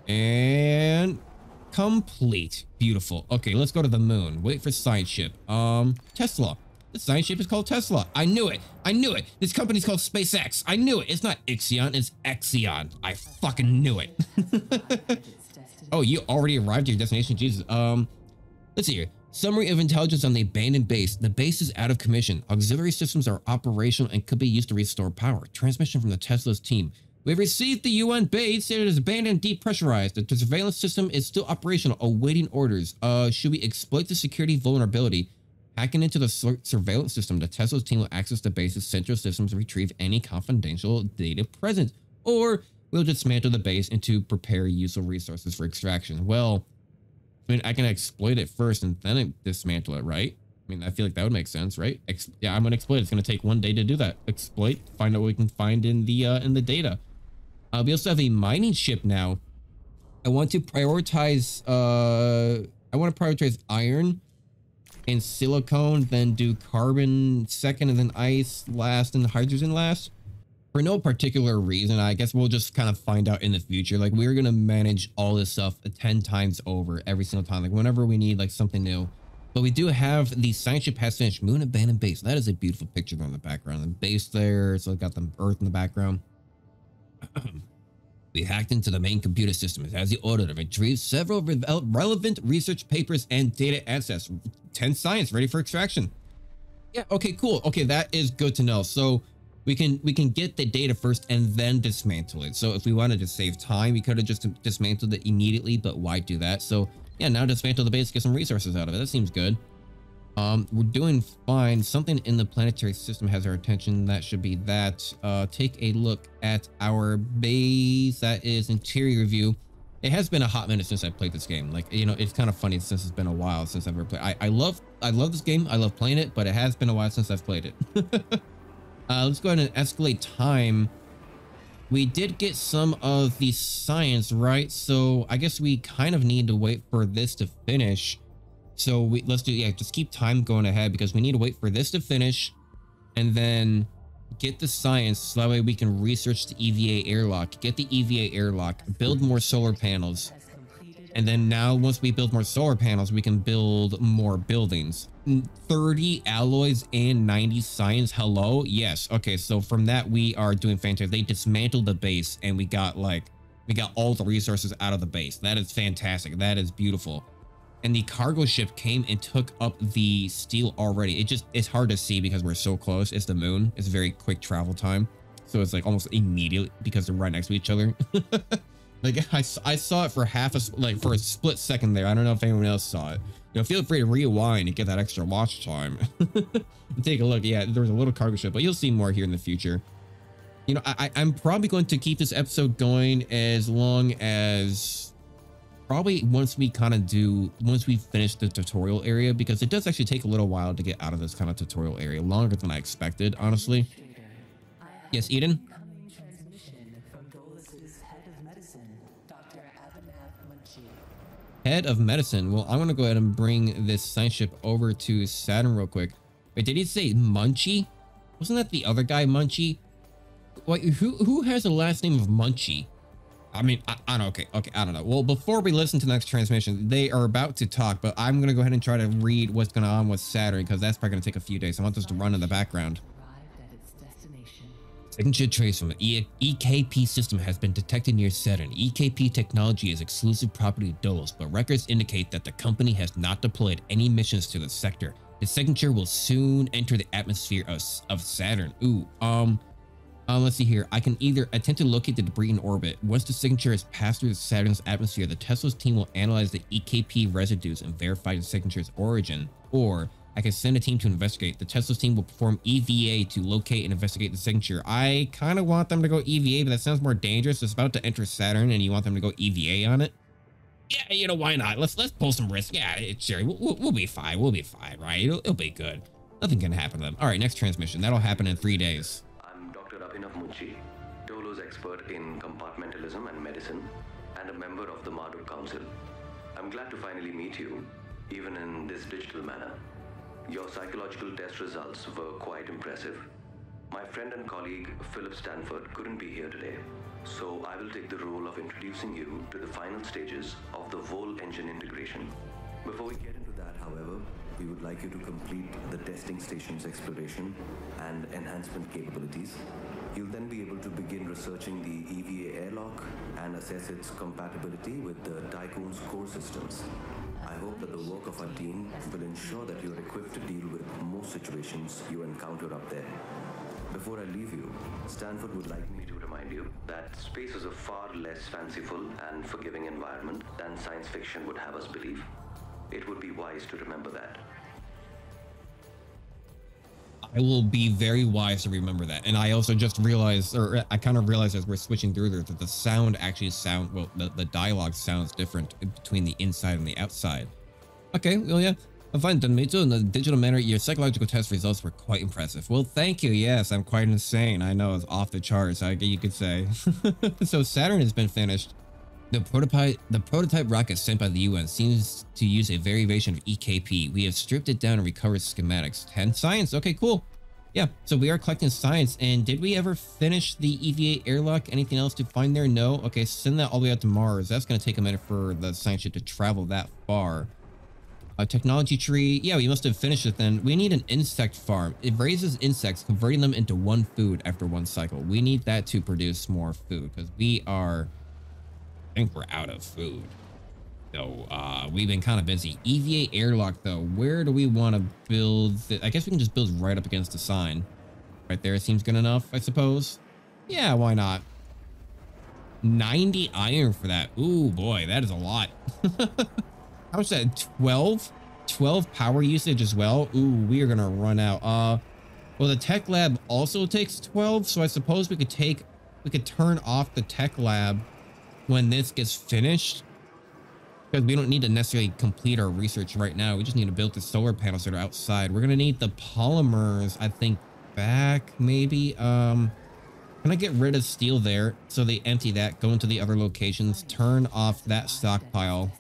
And complete. Beautiful. Okay, let's go to the moon. Wait for science ship. Um, Tesla. The science ship is called Tesla. I knew it. I knew it. This company's called SpaceX. I knew it. It's not Ixion. It's Exion. I fucking knew it. Oh, you already arrived at your destination? Jesus. Um, let's see here. Summary of intelligence on the abandoned base. The base is out of commission. Auxiliary systems are operational and could be used to restore power. Transmission from the Tesla's team. We've received the UN base. It is abandoned depressurized. The surveillance system is still operational, awaiting orders. Uh, should we exploit the security vulnerability? Hacking into the sur surveillance system, the Tesla's team will access the base's central systems to retrieve any confidential data present. Or we'll dismantle the base and to prepare useful resources for extraction. Well, I mean, I can exploit it first and then dismantle it, right? I mean, I feel like that would make sense, right? Ex yeah, I'm gonna exploit. It's gonna take one day to do that. Exploit, find out what we can find in the uh, in the data. Uh, we also have a mining ship now. I want to prioritize. Uh, I want to prioritize iron and silicone, then do carbon second, and then ice last, and hydrogen last for no particular reason. I guess we'll just kind of find out in the future. Like we're going to manage all this stuff 10 times over every single time. Like whenever we need like something new. But we do have the science ship has finished moon abandoned base. That is a beautiful picture there the background. The base there. So got the earth in the background. we hacked into the main computer system as the order retrieved several re uh, relevant research papers and data assets. 10 science ready for extraction. Yeah, okay, cool. Okay, that is good to know. So we can we can get the data first and then dismantle it. So if we wanted to save time, we could have just dismantled it immediately, but why do that? So yeah, now dismantle the base, get some resources out of it. That seems good. Um, we're doing fine. Something in the planetary system has our attention. That should be that. Uh, take a look at our base. That is interior view. It has been a hot minute since I played this game. Like, you know, it's kind of funny since it's been a while since I've ever played. I, I love, I love this game. I love playing it, but it has been a while since I've played it. uh, let's go ahead and escalate time. We did get some of the science, right? So I guess we kind of need to wait for this to finish. So we let's do yeah, just keep time going ahead because we need to wait for this to finish and then get the science so that way we can research the EVA airlock, get the EVA airlock, build more solar panels. And then now once we build more solar panels, we can build more buildings. 30 alloys and 90 science. Hello? Yes. Okay, so from that we are doing fantastic. They dismantled the base and we got like we got all the resources out of the base. That is fantastic. That is beautiful. And the cargo ship came and took up the steel already. It just it's hard to see because we're so close. It's the moon. It's very quick travel time. So it's like almost immediately because they're right next to each other. like I, I saw it for half a like for a split second there. I don't know if anyone else saw it. You know, feel free to rewind and get that extra watch time. take a look. Yeah, there's a little cargo ship, but you'll see more here in the future. You know, I- I'm probably going to keep this episode going as long as probably once we kind of do once we finish the tutorial area because it does actually take a little while to get out of this kind of tutorial area longer than I expected, honestly. Yes, Eden. Head of medicine. Well, I'm gonna go ahead and bring this science ship over to Saturn real quick. Wait, did he say Munchie? Wasn't that the other guy, Munchie? Wait, who who has the last name of Munchie? I mean, I, I don't okay, okay, I don't know. Well, before we listen to the next transmission, they are about to talk, but I'm gonna go ahead and try to read what's going on with Saturn because that's probably gonna take a few days. I want this to run in the background. Signature trace from the EKP system has been detected near Saturn. EKP technology is exclusive property of Dolos, but records indicate that the company has not deployed any missions to the sector. The signature will soon enter the atmosphere of, of Saturn. Ooh, um, uh, let's see here. I can either attempt to locate the debris in orbit. Once the signature has passed through Saturn's atmosphere, the Tesla's team will analyze the EKP residues and verify the signature's origin. Or I can send a team to investigate. The Tesla's team will perform EVA to locate and investigate the signature. I kind of want them to go EVA, but that sounds more dangerous. It's about to enter Saturn, and you want them to go EVA on it. Yeah, you know why not? Let's let's pull some risk. Yeah, sure we'll, we'll, we'll be fine. We'll be fine, right? It'll, it'll be good. Nothing can happen to them. All right, next transmission. That'll happen in three days. Dr. Munshi, Dolos' expert in compartmentalism and medicine, and a member of the Marduk Council. I'm glad to finally meet you, even in this digital manner. Your psychological test results were quite impressive. My friend and colleague Philip Stanford couldn't be here today, so I will take the role of introducing you to the final stages of the Vol engine integration. Before we get into that, however, we would like you to complete the testing station's exploration and enhancement capabilities. You'll then be able to begin researching the EVA airlock and assess its compatibility with the Tiqqun's core systems. I hope that the work of our team will ensure that you're equipped to deal with most situations you encounter up there. Before I leave you, Stanford would like me to remind you that space is a far less fanciful and forgiving environment than science fiction would have us believe. It would be wise to remember that. I will be very wise to remember that. And I also just realized, or I kind of realized as we're switching through there, that the sound actually sound, well, the, the dialogue sounds different between the inside and the outside. Okay, well, yeah. I'm fine, Danmito. In the digital manner, your psychological test results were quite impressive. Well, thank you. Yes, I'm quite insane. I know it's off the charts, I, you could say. so Saturn has been finished. The prototype, the prototype rocket sent by the UN seems to use a variation of EKP. We have stripped it down and recovered schematics. 10 science. Okay, cool. Yeah, so we are collecting science. And did we ever finish the EVA airlock? Anything else to find there? No. Okay, send that all the way out to Mars. That's going to take a minute for the science ship to travel that far. A technology tree. Yeah, we must have finished it then. We need an insect farm. It raises insects, converting them into one food after one cycle. We need that to produce more food because we are think we're out of food. So uh, we've been kind of busy. EVA airlock though, where do we want to build? I guess we can just build right up against the sign. Right there seems good enough, I suppose. Yeah, why not? 90 iron for that. Ooh boy, that is a lot. How much that? 12? 12 power usage as well. Ooh, we are gonna run out. Uh, well, the tech lab also takes 12, so I suppose we could take, we could turn off the tech lab when this gets finished. Because we don't need to necessarily complete our research right now. We just need to build the solar panels that are outside. We're gonna need the polymers, I think, back maybe. Um, can I get rid of steel there so they empty that, go into the other locations, turn off that stockpile.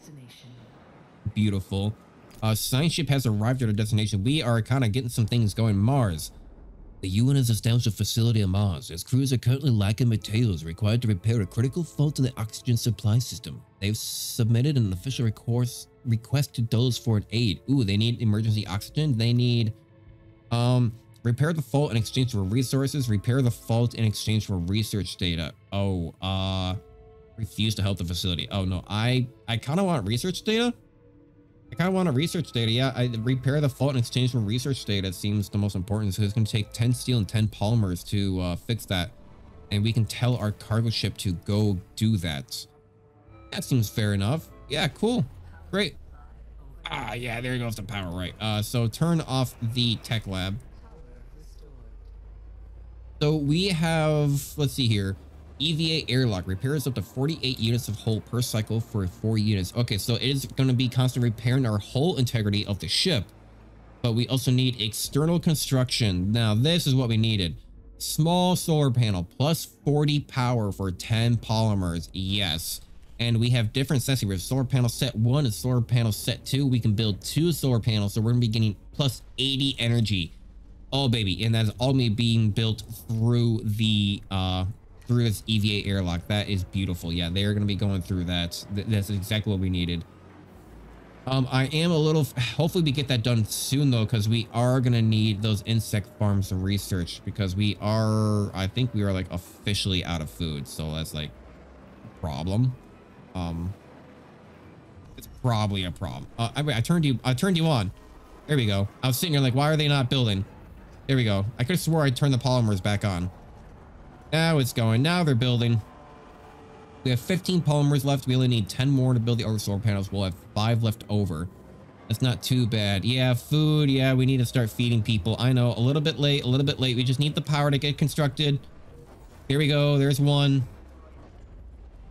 Beautiful. Uh, science ship has arrived at our destination. We are kind of getting some things going. Mars. The UN has established a facility on Mars. Its crews are currently lacking materials required to repair a critical fault in the oxygen supply system. They've submitted an official request request to those for an aid. Ooh, they need emergency oxygen. They need um repair the fault in exchange for resources. Repair the fault in exchange for research data. Oh, uh refuse to help the facility. Oh no, I I kind of want research data. I kind of want to research data. Yeah, I repair the fault in exchange for research data seems the most important. So it's going to take 10 steel and 10 polymers to uh, fix that. And we can tell our cargo ship to go do that. That seems fair enough. Yeah, cool. Great. Ah, yeah, there goes the power, right. Uh, so turn off the tech lab. So we have, let's see here. EVA airlock repairs up to 48 units of hull per cycle for four units. Okay, so it is going to be constantly repairing our hull integrity of the ship, but we also need external construction. Now, this is what we needed. Small solar panel plus 40 power for 10 polymers. Yes. And we have different sets. We have solar panel set one and solar panel set two. We can build two solar panels. So we're going to be getting plus 80 energy. Oh, baby. And that's all me being built through the, uh, through this EVA airlock. That is beautiful. Yeah, they're going to be going through that. Th that's exactly what we needed. Um, I am a little, hopefully we get that done soon though, because we are going to need those insect farms to research because we are, I think we are like officially out of food. So that's like a problem. Um, it's probably a problem. Uh, I, I turned you, I turned you on. There we go. I was sitting here like, why are they not building? There we go. I could have swore I turned the polymers back on. Now it's going. Now they're building. We have 15 polymers left. We only need 10 more to build the other solar panels. We'll have five left over. That's not too bad. Yeah, food. Yeah, we need to start feeding people. I know, a little bit late, a little bit late. We just need the power to get constructed. Here we go. There's one.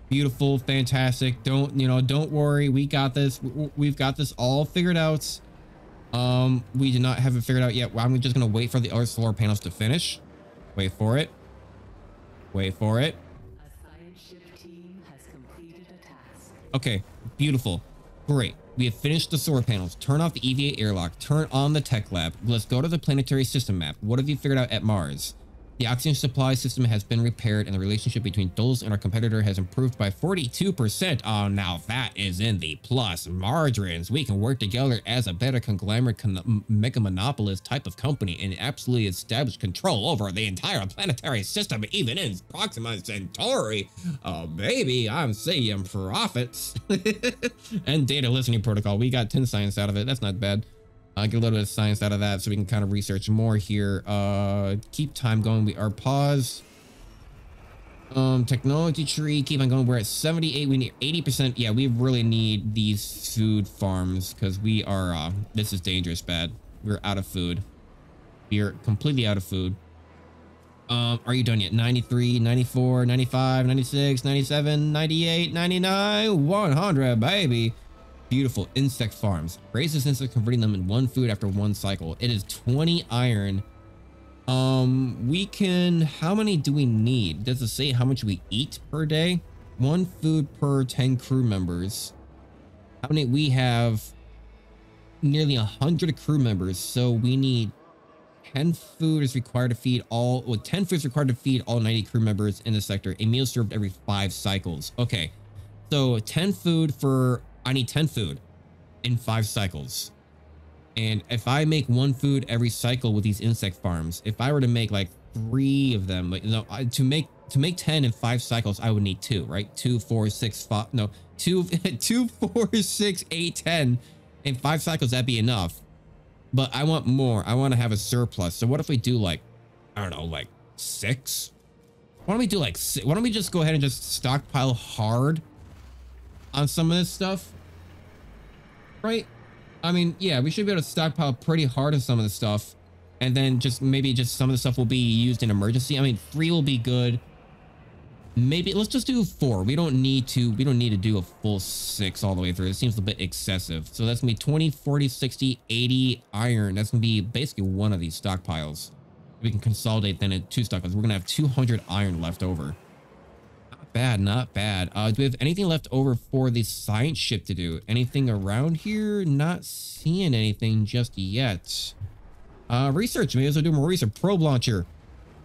Beautiful, fantastic. Don't, you know, don't worry. We got this. We've got this all figured out. Um, we do not have it figured out yet. I'm just going to wait for the other solar panels to finish. Wait for it. Wait for it. Okay, beautiful. Great. We have finished the solar panels. Turn off the EVA airlock. Turn on the tech lab. Let's go to the planetary system map. What have you figured out at Mars? The oxygen supply system has been repaired and the relationship between Dolos and our competitor has improved by 42%. Oh, now that is in the plus. Margarines, we can work together as a better conglomerate con mega monopolist type of company and absolutely establish control over the entire planetary system, even in Proxima Centauri. Oh, baby, I'm seeing profits. and data listening protocol. We got 10 science out of it. That's not bad. Uh, get a little bit of science out of that so we can kind of research more here. Uh, keep time going. We are pause. Um, technology tree, keep on going. We're at 78. We need 80%. Yeah, we really need these food farms because we are, uh, this is dangerous bad. We're out of food. We're completely out of food. Um, are you done yet? 93, 94, 95, 96, 97, 98, 99, 100, baby. Beautiful insect farms. Raise this insect, converting them in one food after one cycle. It is 20 iron. Um, we can, how many do we need? Does it say how much we eat per day? One food per 10 crew members. How many? We have nearly 100 crew members. So we need 10 food is required to feed all, well, 10 food is required to feed all 90 crew members in the sector. A meal served every five cycles. Okay. So 10 food for I need 10 food in five cycles. And if I make one food every cycle with these insect farms, if I were to make like three of them, like, you know, I, to make to make 10 in five cycles, I would need two, right? Two, four, six, five, no, two, two, four, six, eight, 10 in five cycles, that'd be enough. But I want more. I want to have a surplus. So what if we do like, I don't know, like six? Why don't we do like, why don't we just go ahead and just stockpile hard on some of this stuff, right? I mean, yeah, we should be able to stockpile pretty hard on some of the stuff. And then just maybe just some of the stuff will be used in emergency. I mean, three will be good. Maybe let's just do four. We don't need to, we don't need to do a full six all the way through. It seems a bit excessive. So that's gonna be 20, 40, 60, 80 iron. That's gonna be basically one of these stockpiles. We can consolidate then into two stockpiles. We're gonna have 200 iron left over. Bad, not bad. Uh, do we have anything left over for the science ship to do? Anything around here? Not seeing anything just yet. Uh, research, maybe as well do more research. Probe launcher.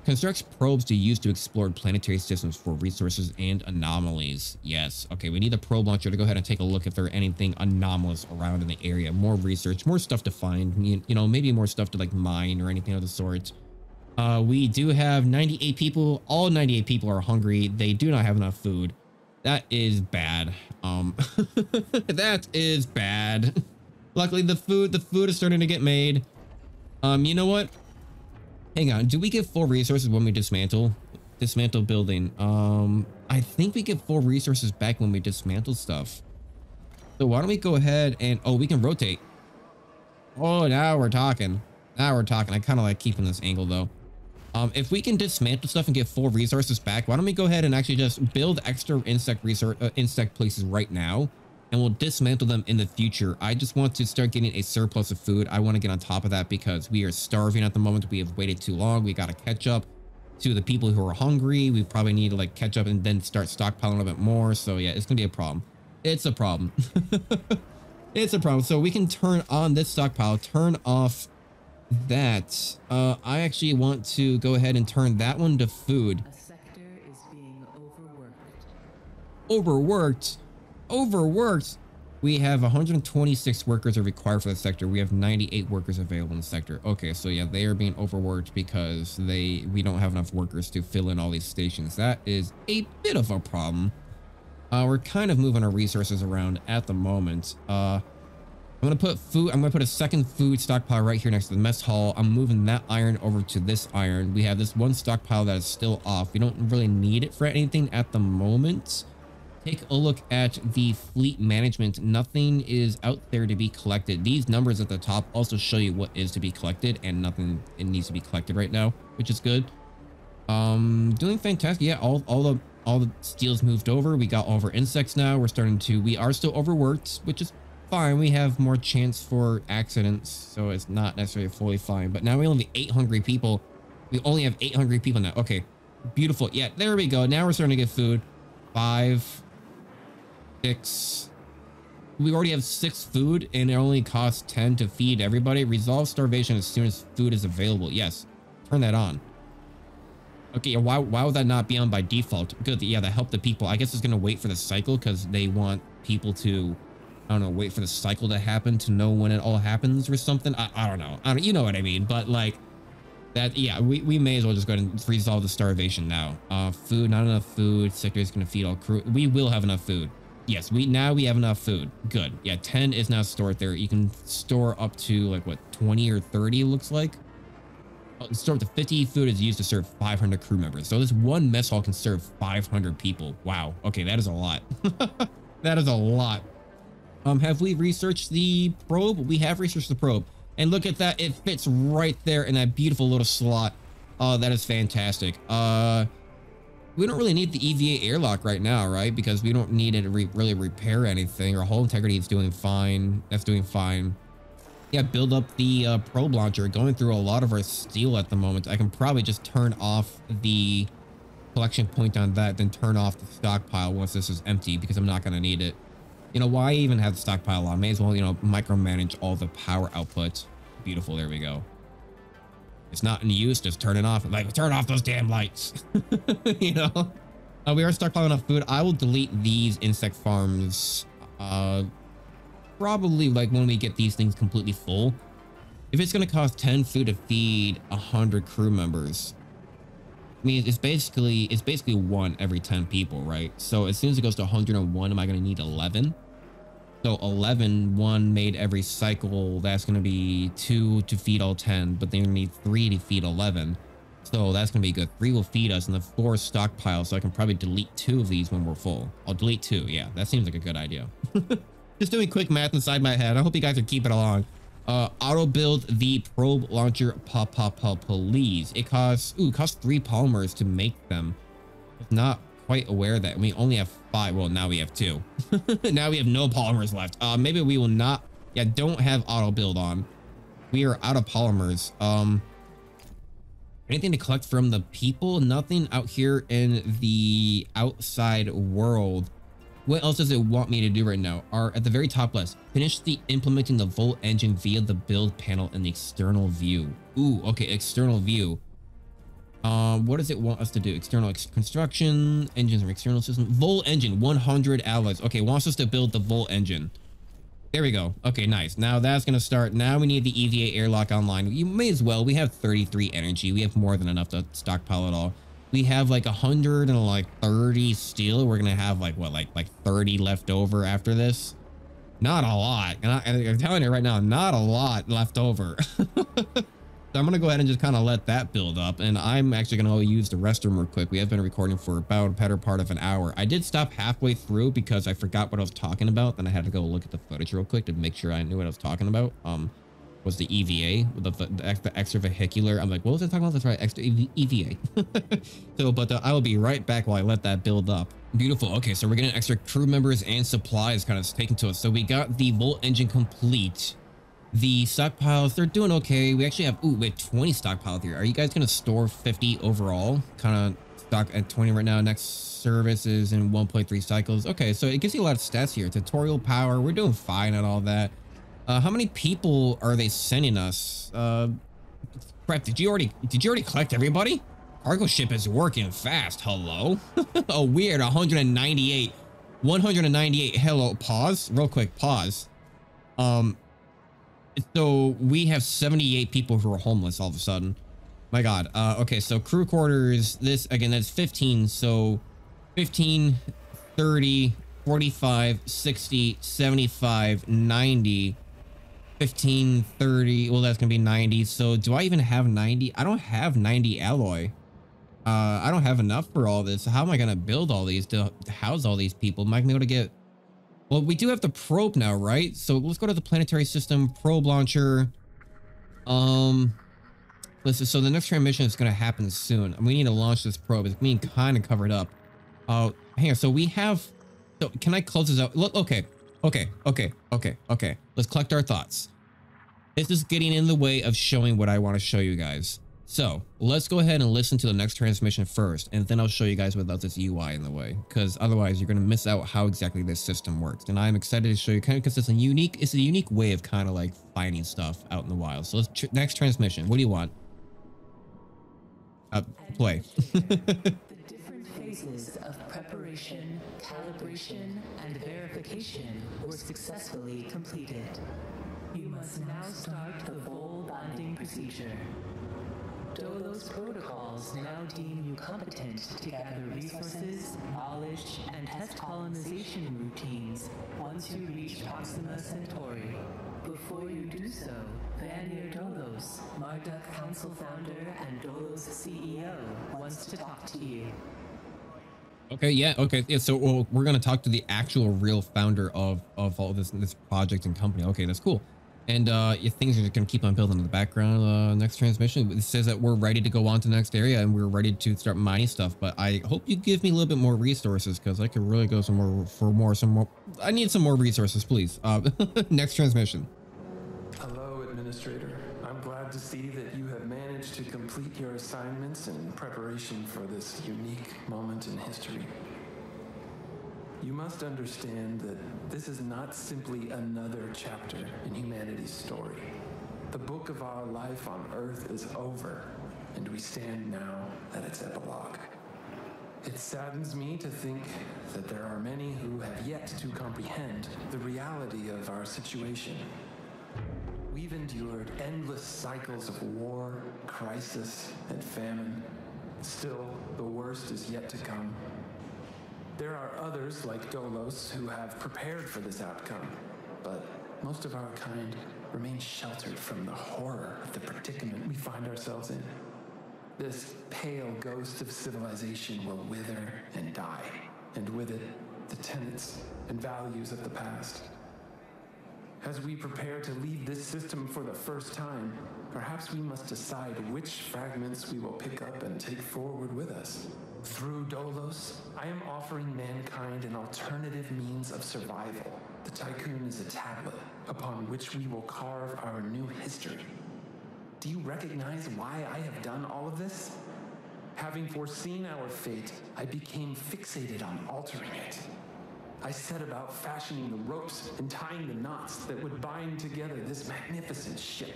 Constructs probes to use to explore planetary systems for resources and anomalies. Yes. Okay, we need the probe launcher to go ahead and take a look if there are anything anomalous around in the area. More research, more stuff to find. You, you know, maybe more stuff to like mine or anything of the sort. Uh, we do have 98 people. All 98 people are hungry. They do not have enough food. That is bad. Um, that is bad. Luckily, the food, the food is starting to get made. Um, you know what? Hang on. Do we get full resources when we dismantle? Dismantle building. Um, I think we get full resources back when we dismantle stuff. So why don't we go ahead and, oh, we can rotate. Oh, now we're talking. Now we're talking. I kind of like keeping this angle though. Um, if we can dismantle stuff and get full resources back, why don't we go ahead and actually just build extra insect uh, insect places right now and we'll dismantle them in the future. I just want to start getting a surplus of food. I want to get on top of that because we are starving at the moment. We have waited too long. We got to catch up to the people who are hungry. We probably need to like catch up and then start stockpiling a bit more. So yeah, it's going to be a problem. It's a problem. it's a problem. So we can turn on this stockpile, turn off that. Uh, I actually want to go ahead and turn that one to food. A sector is being overworked. Overworked overworked. We have 126 workers are required for the sector. We have 98 workers available in the sector. Okay, so yeah, they are being overworked because they we don't have enough workers to fill in all these stations. That is a bit of a problem. Uh, we're kind of moving our resources around at the moment. Uh, I'm gonna put food. I'm gonna put a second food stockpile right here next to the mess hall. I'm moving that iron over to this iron. We have this one stockpile that is still off. We don't really need it for anything at the moment take a look at the fleet management. Nothing is out there to be collected. These numbers at the top also show you what is to be collected and nothing it needs to be collected right now, which is good. Um, doing fantastic. Yeah, all, all the all the steels moved over. We got all of our insects now. We're starting to, we are still overworked, which is fine. We have more chance for accidents, so it's not necessarily fully fine. But now we only have eight hungry people. We only have eight hungry people now. Okay, beautiful. Yeah, there we go. Now we're starting to get food. Five, six. We already have six food and it only costs 10 to feed everybody. Resolve starvation as soon as food is available. Yes, turn that on. Okay, why, why would that not be on by default? Good, yeah, that helped the people. I guess it's going to wait for the cycle because they want people to, I don't know, wait for the cycle to happen to know when it all happens or something. I, I don't know. I don't, you know what I mean? But like, that yeah we, we may as well just go ahead and freeze all the starvation now uh food not enough food sector is going to feed all crew we will have enough food Yes, we now we have enough food. Good. Yeah, 10 is now stored there. You can store up to like what 20 or 30 looks like. Oh, store up to 50 food is used to serve 500 crew members. So this one mess hall can serve 500 people. Wow. Okay, that is a lot. that is a lot. Um, have we researched the probe? We have researched the probe. And look at that. It fits right there in that beautiful little slot. Oh, that is fantastic. Uh, we don't really need the EVA airlock right now, right? Because we don't need it to re really repair anything. Our hull integrity is doing fine. That's doing fine. Yeah, build up the uh, probe launcher. Going through a lot of our steel at the moment. I can probably just turn off the collection point on that, then turn off the stockpile once this is empty because I'm not going to need it. You know, why even have the stockpile on? May as well, you know, micromanage all the power output. Beautiful. There we go it's not in use, just turn it off. Like, turn off those damn lights. you know? Uh, we are stockpiling enough food. I will delete these insect farms. Uh, probably like when we get these things completely full. If it's going to cost 10 food to feed 100 crew members, I mean, it's basically, it's basically one every 10 people, right? So as soon as it goes to 101, am I going to need 11? So 11, one made every cycle. That's going to be two to feed all 10, but then you need three to feed 11. So that's going to be good. Three will feed us and the four stockpile. So I can probably delete two of these when we're full. I'll delete two. Yeah, that seems like a good idea. Just doing quick math inside my head. I hope you guys are keeping along. Uh, auto build the probe launcher pop pop pop please. It costs ooh, it costs three polymers to make them. Not quite aware that we only have five. Well, now we have two. now we have no polymers left. Uh, maybe we will not. Yeah, don't have auto build on. We are out of polymers. Um, anything to collect from the people? Nothing out here in the outside world. What else does it want me to do right now? Are at the very top list, finish the implementing the Vol engine via the build panel in the external view. Ooh, okay, external view. Um, what does it want us to do? External ex construction, engines or external system. Vol engine, 100 alloys. Okay, wants us to build the Vol engine. There we go. Okay, nice. Now that's going to start. Now we need the EVA airlock online. You may as well. We have 33 energy. We have more than enough to stockpile it all. We have like a 100 and like 30 steel. We're going to have like what, like like 30 left over after this. Not a lot. And, I, am telling you right now, not a lot left over. So I'm going to go ahead and just kind of let that build up. And I'm actually going to use the restroom real quick. We have been recording for about a better part of an hour. I did stop halfway through because I forgot what I was talking about. Then I had to go look at the footage real quick to make sure I knew what I was talking about. Um, was the EVA, the, the, the extra vehicular. I'm like, what was I talking about? That's right, extra EVA. so, but uh, I will be right back while I let that build up. Beautiful. Okay, so we're getting extra crew members and supplies kind of taken to us. So we got the Vol engine complete. The stockpiles, they're doing okay. We actually have, ooh, we have 20 stockpiles here. Are you guys going to store 50 overall? Kind of stock at 20 right now. Next service is in 1.3 cycles. Okay, so it gives you a lot of stats here. Tutorial power, we're doing fine and all that. Uh, how many people are they sending us? Uh, crap, did you already, did you already collect everybody? Cargo ship is working fast. Hello? oh, weird. 198. 198. Hello. Pause. Real quick. Pause. Um, so we have 78 people who are homeless all of a sudden. My God. Uh, okay, so crew quarters, this, again, that's 15. So 15, 30, 45, 60, 75, 90, 15, 30. Well, that's going to be 90. So do I even have 90? I don't have 90 alloy. Uh, I don't have enough for all this. How am I going to build all these to house all these people? Am I going to be able to get well, we do have the probe now, right? So let's go to the planetary system probe launcher. Um, listen, so the next transmission is going to happen soon. We need to launch this probe. It's being kind of covered up. Oh, uh, hang on. So we have, so can I close this out? Look, okay, okay, okay, okay, okay. Let's collect our thoughts. This is getting in the way of showing what I want to show you guys. So let's go ahead and listen to the next transmission first, and then I'll show you guys without this UI in the way, because otherwise you're going to miss out how exactly this system works. And I'm excited to show you kind of because it's a unique, it's a unique way of kind of like finding stuff out in the wild. So let's tr next transmission. What do you want? Uh, play. phases of preparation, calibration, and verification were successfully completed. You must now start the Vol bonding procedure. Dolos protocols now deem you competent to gather resources, knowledge, and test colonization routines once you reach Proxima Centauri. Before you do so, Vanir Dolos, Marduk Council founder and Dolos CEO, wants to talk to you. Okay, yeah, okay, yeah. So well, we're gonna talk to the actual, real founder of of all this this project and company. Okay, that's cool. And uh, things are just to keep on building in the background. Uh, next transmission, it says that we're ready to go on to the next area and we're ready to start mining stuff. But I hope you give me a little bit more resources because I could really go some more for more, some more. I need some more resources, please. Uh, next transmission. Hello, Administrator. I'm glad to see that complete your assignments in preparation for this unique moment in history. You must understand that this is not simply another chapter in humanity's story. The book of our life on Earth is over, and we stand now at its epilogue. It saddens me to think that there are many who have yet to comprehend the reality of our situation. We've endured endless cycles of war, crisis, and famine. Still, the worst is yet to come. There are others like Dolos who have prepared for this outcome, but most of our kind remain sheltered from the horror of the predicament we find ourselves in. This pale ghost of civilization will wither and die, and with it, the tenets and values of the past. As we prepare to leave this system for the first time, perhaps we must decide which fragments we will pick up and take forward with us. Through Dolos, I am offering mankind an alternative means of survival. The Tiqqun is a tablet upon which we will carve our new history. Do you recognize why I have done all of this? Having foreseen our fate, I became fixated on altering it. I set about fashioning the ropes and tying the knots that would bind together this magnificent ship.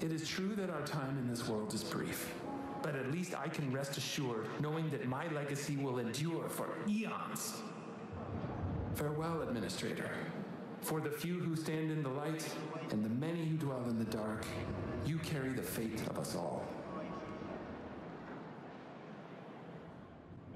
It is true that our time in this world is brief, but at least I can rest assured knowing that my legacy will endure for eons. Farewell, Administrator. For the few who stand in the light and the many who dwell in the dark, you carry the fate of us all.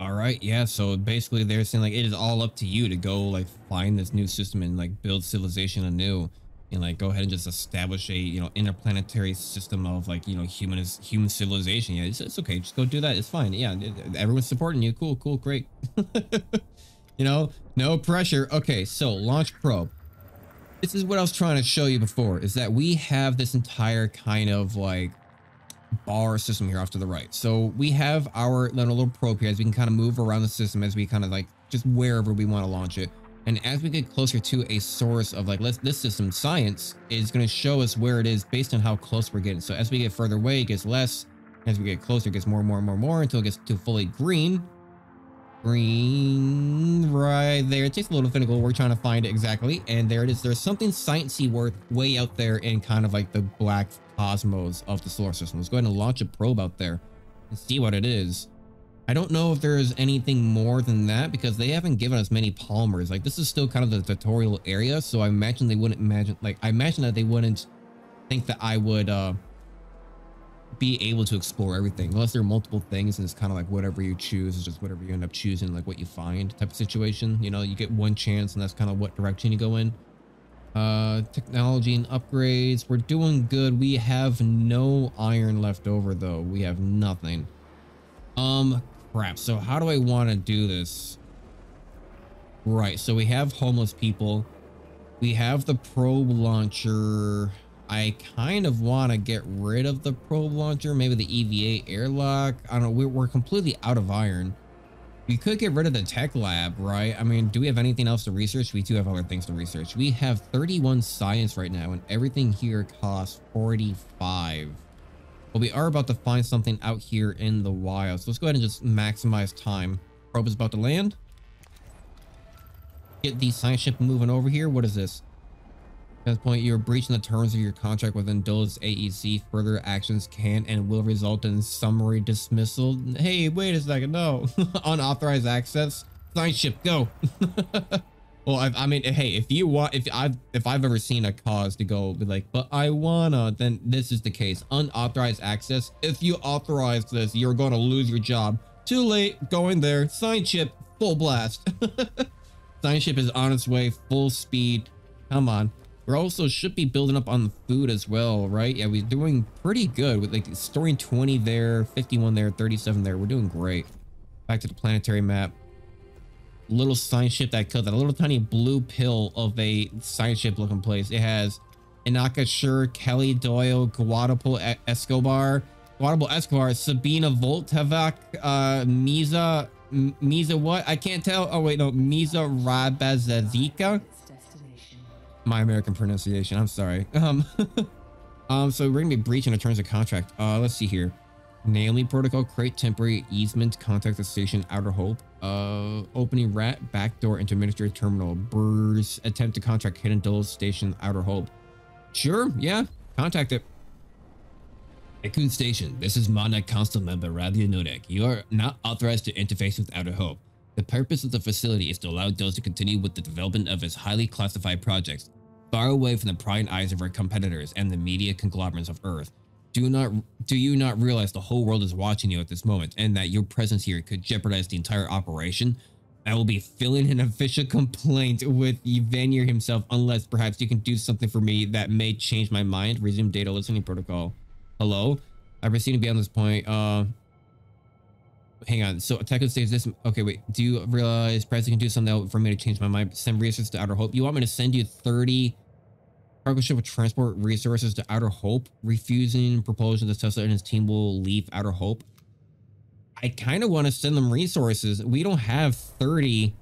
All right, yeah. So basically, they're saying like it is all up to you to go like find this new system and like build civilization anew, and like go ahead and just establish a you know interplanetary system of like you know human human civilization. Yeah, it's, it's okay. Just go do that. It's fine. Yeah, everyone's supporting you. Cool, cool, great. you know, no pressure. Okay, so launch probe. This is what I was trying to show you before. Is that we have this entire kind of like bar system here off to the right. So we have our little, probe here as we can kind of move around the system as we kind of like just wherever we want to launch it. And as we get closer to a source of like let's, this system, science is going to show us where it is based on how close we're getting. So as we get further away, it gets less. As we get closer, it gets more and more and more and more until it gets to fully green. Green right there. It takes a little finical. We're trying to find it exactly. And there it is. There's something sciencey worth way out there in kind of like the black cosmos of the solar system. Let's go ahead and launch a probe out there and see what it is. I don't know if there's anything more than that because they haven't given us many polymers. Like this is still kind of the tutorial area. So I imagine they wouldn't imagine like I imagine that they wouldn't think that I would uh be able to explore everything unless there are multiple things and it's kind of like whatever you choose is just whatever you end up choosing like what you find type of situation you know you get one chance and that's kind of what direction you go in uh technology and upgrades. We're doing good. We have no iron left over though. We have nothing. Um crap. So how do i want to do this? Right so we have homeless people. We have the probe launcher. I kind of want to get rid of the probe launcher, maybe the EVA airlock. I don't know. We're, we're completely out of iron. We could get rid of the tech lab, right? I mean, do we have anything else to research? We do have other things to research. We have 31 science right now, and everything here costs 45. But we are about to find something out here in the wild. So let's go ahead and just maximize time. Probe is about to land. Get the science ship moving over here. What is this? At this point, you're breaching the terms of your contract with Dolos AEC. Further actions can and will result in summary dismissal. Hey, wait a second. No. Unauthorized access. Science ship, go. well, I, I, mean, hey, if you want, if I've, if I've ever seen a cause to go be like, but I wanna, then this is the case. Unauthorized access. If you authorize this, you're going to lose your job. Too late. Going there. Science ship, full blast. Science ship is on its way, full speed. Come on. We're also should be building up on the food as well, right? Yeah, we're doing pretty good with like storing 20 there, 51 there, 37 there. We're doing great. Back to the planetary map. Little science ship that killed that. A little tiny blue pill of a science ship looking place. It has Inaka Sure, Kelly Doyle, Guadalupe Escobar, Guadalupe Escobar, Sabina Voltavak, uh, Misa, Misa what? I can't tell. Oh wait, no, Misa Rabazazika my American pronunciation. I'm sorry. Um, um, so we're gonna be breaching the terms of contract. Uh, let's see here. Naomi protocol, create temporary easement, contact the station, Outer Hope. Uh, opening rat, backdoor into administrative terminal. Burrs, attempt to contract Hidden Dolos station, Outer Hope. Sure, yeah, contact it. Tiqqun Station, this is Mana Council member Radia Nodek. You are not authorized to interface with Outer Hope. The purpose of the facility is to allow Dolos to continue with the development of his highly classified projects, far away from the prying eyes of our competitors and the media conglomerates of Earth. Do not do you not realize the whole world is watching you at this moment and that your presence here could jeopardize the entire operation? I will be filing an official complaint with Evanier himself unless perhaps you can do something for me that may change my mind. Resume data listening protocol. Hello? I proceed beyond this point. Uh hang on. So Tiqqun says this. Okay, wait. Do you realize President can do something for me to change my mind? Send resources to Outer Hope. You want me to send you 30 cargo ship will transport resources to Outer Hope, refusing proposal that Tesla and his team will leave Outer Hope. I kind of want to send them resources. We don't have 30,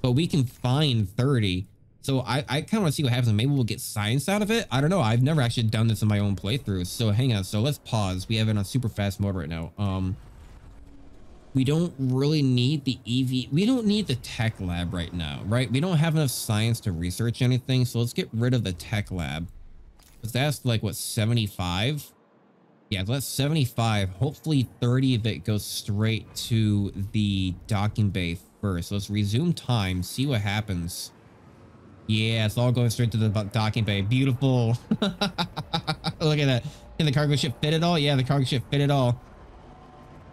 but we can find 30. So I, I kind of want to see what happens. Maybe we'll get science out of it. I don't know. I've never actually done this in my own playthrough. So hang on. So let's pause. We have it on super fast mode right now. Um, we don't really need the EV. We don't need the tech lab right now, right? We don't have enough science to research anything. So let's get rid of the tech lab. Because that's like, what, 75? Yeah, that's 75. Hopefully 30 of it goes straight to the docking bay first. Let's resume time, see what happens. Yeah, it's all going straight to the docking bay. Beautiful. Look at that. Can the cargo ship fit it all? Yeah, the cargo ship fit it all.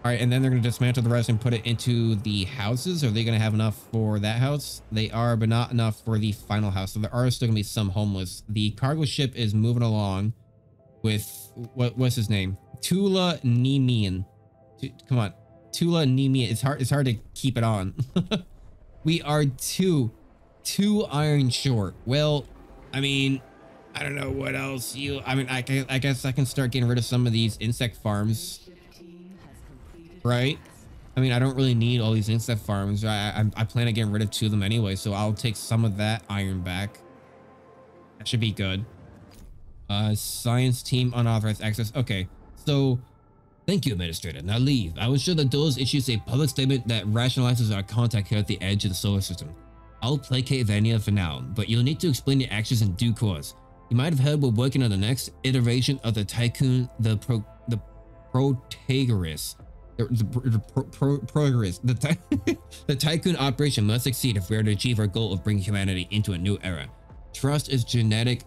All right, and then they're going to dismantle the rest and put it into the houses. Are they going to have enough for that house? They are, but not enough for the final house. So there are still going to be some homeless. The cargo ship is moving along with, what what's his name? Tula Nemian. Come on. Tula Nemian. It's hard, it's hard to keep it on. we are two, two iron short. Well, I mean, I don't know what else you, I mean, I, I guess I can start getting rid of some of these insect farms right? I mean, I don't really need all these insect farms. I, I, I plan on getting rid of two of them anyway, so I'll take some of that iron back. That should be good. Uh, science team unauthorized access. Okay, so thank you, Administrator. Now leave. I will sure that those issues a public statement that rationalizes our contact here at the edge of the solar system. I'll placate Vanir for now, but you'll need to explain your actions in due course. You might have heard we're working on the next iteration of the Tiqqun, the Pro, the Protagoras the, the pro, progress. The, ty the Tiqqun operation must succeed if we are to achieve our goal of bringing humanity into a new era. Trust is genetic.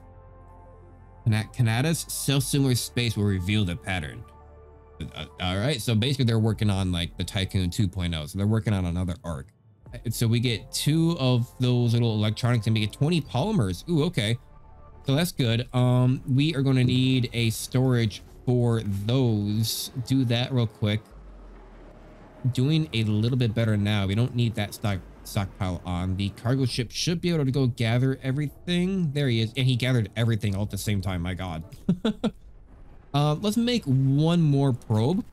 Canada's self-similar space will reveal the pattern. Uh, all right, so basically they're working on like the Tiqqun 2.0, so they're working on another arc. So we get two of those little electronics and we get 20 polymers. Ooh, okay. So that's good. Um, we are going to need a storage for those. Do that real quick doing a little bit better now. We don't need that stock stockpile on. The cargo ship should be able to go gather everything. There he is. And he gathered everything all at the same time. My God. uh, let's make one more probe.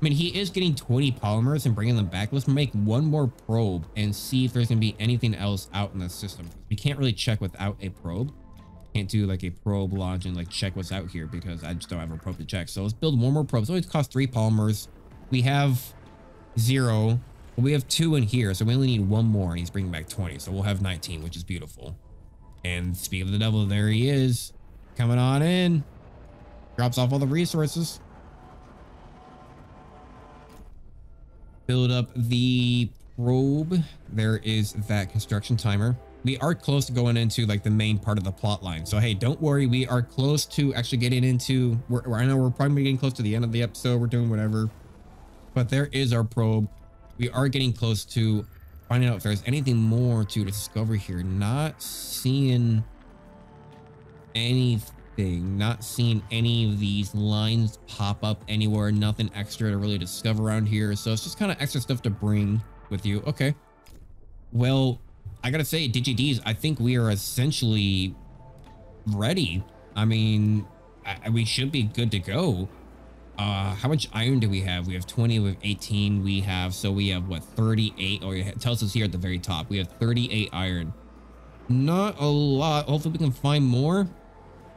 I mean, he is getting 20 polymers and bringing them back. Let's make one more probe and see if there's going to be anything else out in the system. We can't really check without a probe. Can't do like a probe launch and like check what's out here because I just don't have a probe to check. So let's build one more probe. It's always cost three polymers. We have zero. We have two in here, so we only need one more, and he's bringing back 20. So we'll have 19, which is beautiful. And speak of the devil, there he is. Coming on in. Drops off all the resources. Build up the probe. There is that construction timer. We are close to going into like the main part of the plot line. So, hey, don't worry. We are close to actually getting into, we're, I know we're probably getting close to the end of the episode. We're doing whatever. But there is our probe. We are getting close to finding out if there's anything more to discover here. Not seeing anything. Not seeing any of these lines pop up anywhere. Nothing extra to really discover around here. So it's just kind of extra stuff to bring with you. Okay. Well, I gotta say, DigiDs, I think we are essentially ready. I mean, I, we should be good to go uh how much iron do we have? We have 20 with 18 we have so we have what 38 or it tells us here at the very top we have 38 iron. Not a lot. Hopefully we can find more.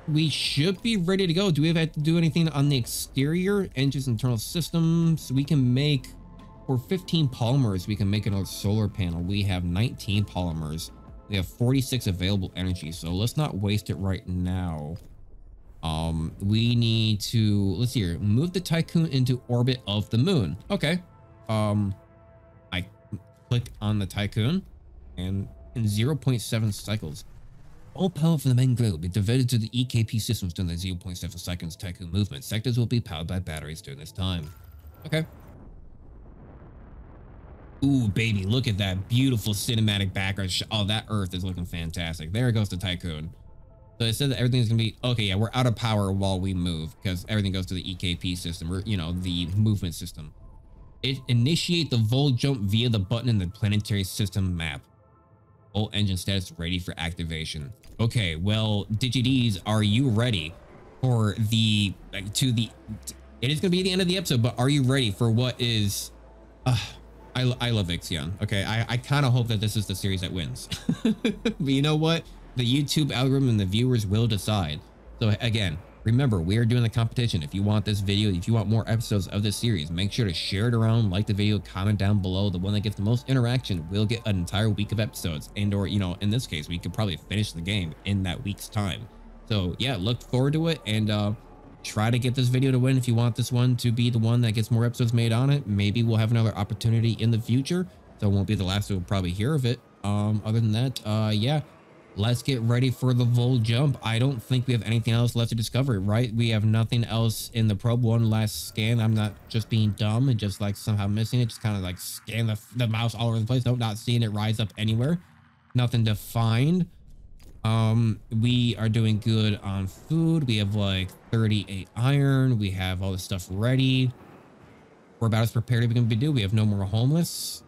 We should be ready to go. Do we have to do anything on the exterior engines internal systems? We can make for 15 polymers we can make another solar panel. We have 19 polymers. We have 46 available energy so let's not waste it right now um, we need to, let's see here, move the Tiqqun into orbit of the moon. Okay. Um, I click on the Tiqqun and in 0.7 cycles, all power from the main grid will be diverted to the EKP systems during the 0.7 seconds Tiqqun movement. Sectors will be powered by batteries during this time. Okay. Ooh, baby, look at that beautiful cinematic background. Oh, that Earth is looking fantastic. There it goes the Tiqqun. So it says that everything's gonna be okay. Yeah, we're out of power while we move because everything goes to the EKP system or you know the movement system. It initiate the vol jump via the button in the planetary system map. All engine status ready for activation. Okay, well, DigiDs, are you ready for the to the? It is to be the end of the episode, but are you ready for what is? Uh, I I love Ixion. Okay, I I kind of hope that this is the series that wins. but you know what? The YouTube algorithm and the viewers will decide. So again, remember, we are doing the competition. If you want this video, if you want more episodes of this series, make sure to share it around, like the video, comment down below. The one that gets the most interaction will get an entire week of episodes. And or, you know, in this case, we could probably finish the game in that week's time. So yeah, look forward to it and uh, try to get this video to win if you want this one to be the one that gets more episodes made on it. Maybe we'll have another opportunity in the future. So it won't be the last we'll probably hear of it. Um, other than that, uh, yeah, let's get ready for the Vol jump. I don't think we have anything else left to discover, right? We have nothing else in the probe one last scan. I'm not just being dumb and just like somehow missing it. Just kind of like scan the, the mouse all over the place. Nope, not seeing it rise up anywhere. Nothing to find. Um, we are doing good on food. We have like 38 iron. We have all this stuff ready. We're about as prepared as we can be do. We have no more homeless.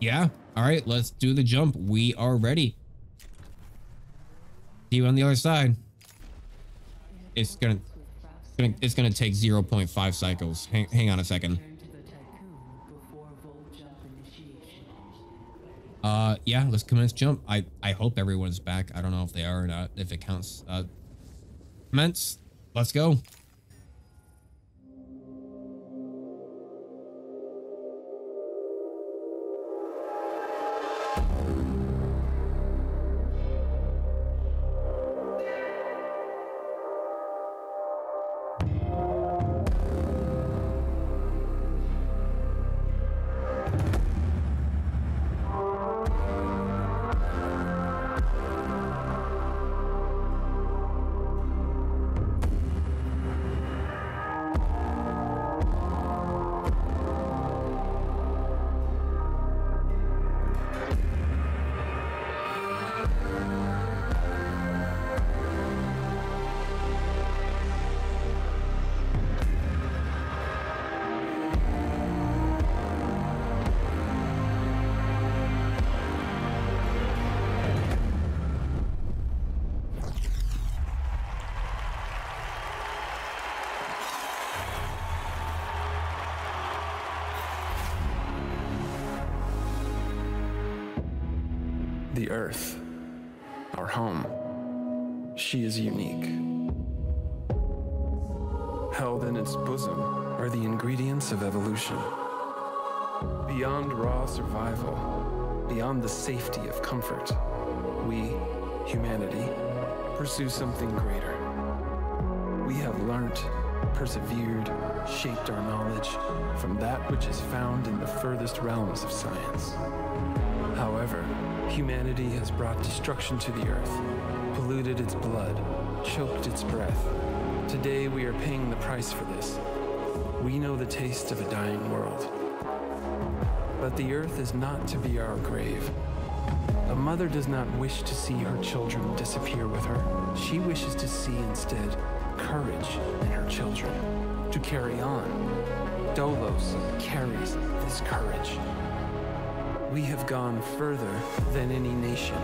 Yeah. All right, let's do the jump. We are ready. You on the other side. It's gonna, it's gonna, it's gonna take 0.5 cycles. Hang, hang on a second. Uh, yeah, let's commence jump. I, I hope everyone's back. I don't know if they are or not, if it counts. Uh, commence. Let's go. Earth, our home, she is unique. Held in its bosom are the ingredients of evolution. Beyond raw survival, beyond the safety of comfort, we, humanity, pursue something greater. We have learnt, persevered, shaped our knowledge from that which is found in the furthest realms of science. However, humanity has brought destruction to the earth, polluted its blood, choked its breath. Today we are paying the price for this. We know the taste of a dying world. But the earth is not to be our grave. A mother does not wish to see her children disappear with her. She wishes to see instead courage in her children, to carry on. Dolos carries this courage. We have gone further than any nation,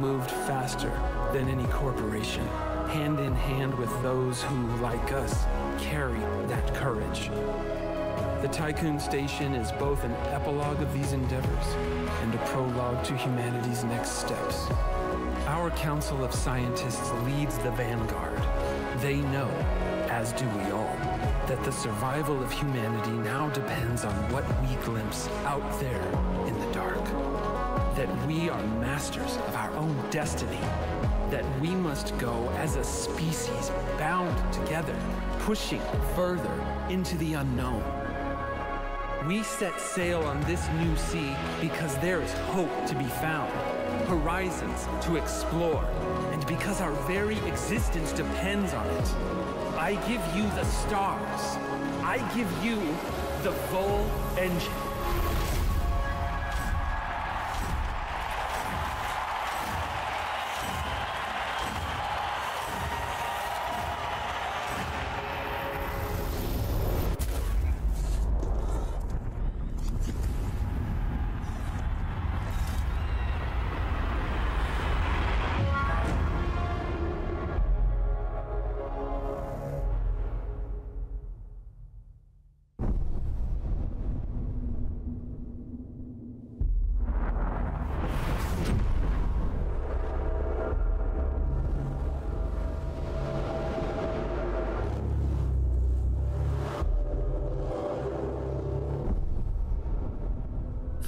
moved faster than any corporation, hand in hand with those who, like us, carry that courage. The Tiqqun Station is both an epilogue of these endeavors and a prologue to humanity's next steps. Our Council of Scientists leads the vanguard. They know, as do we all, that the survival of humanity now depends on what we glimpse out there in the dark. That we are masters of our own destiny. That we must go as a species bound together, pushing further into the unknown. We set sail on this new sea because there is hope to be found, horizons to explore, and because our very existence depends on it. I give you the stars. I give you the Vol engine.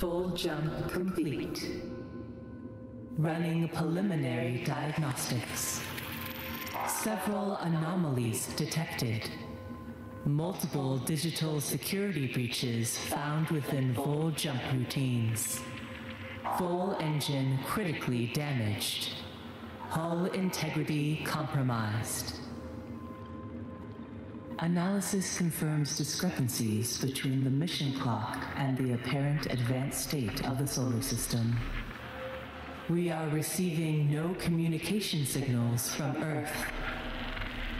Vol jump complete. Running preliminary diagnostics. Several anomalies detected. Multiple digital security breaches found within Vol jump routines. Vol engine critically damaged. Hull integrity compromised. Analysis confirms discrepancies between the mission clock and the apparent advanced state of the solar system. We are receiving no communication signals from Earth.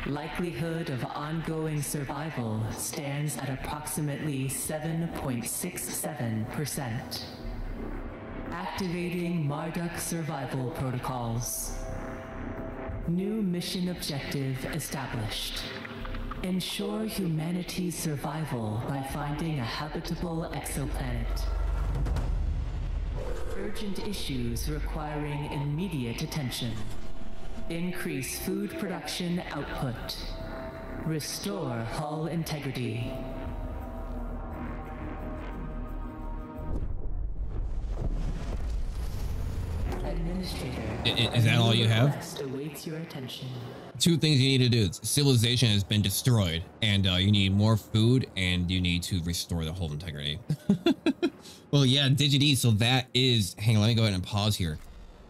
Likelihood of ongoing survival stands at approximately 7.67%. Activating Marduk survival protocols. New mission objective established. Ensure humanity's survival by finding a habitable exoplanet. Urgent issues requiring immediate attention. Increase food production output. Restore hull integrity. Is that all you have? Two things you need to do. Civilization has been destroyed, and uh, you need more food, and you need to restore the whole integrity. well, yeah, Digid So that is. Hang on, let me go ahead and pause here.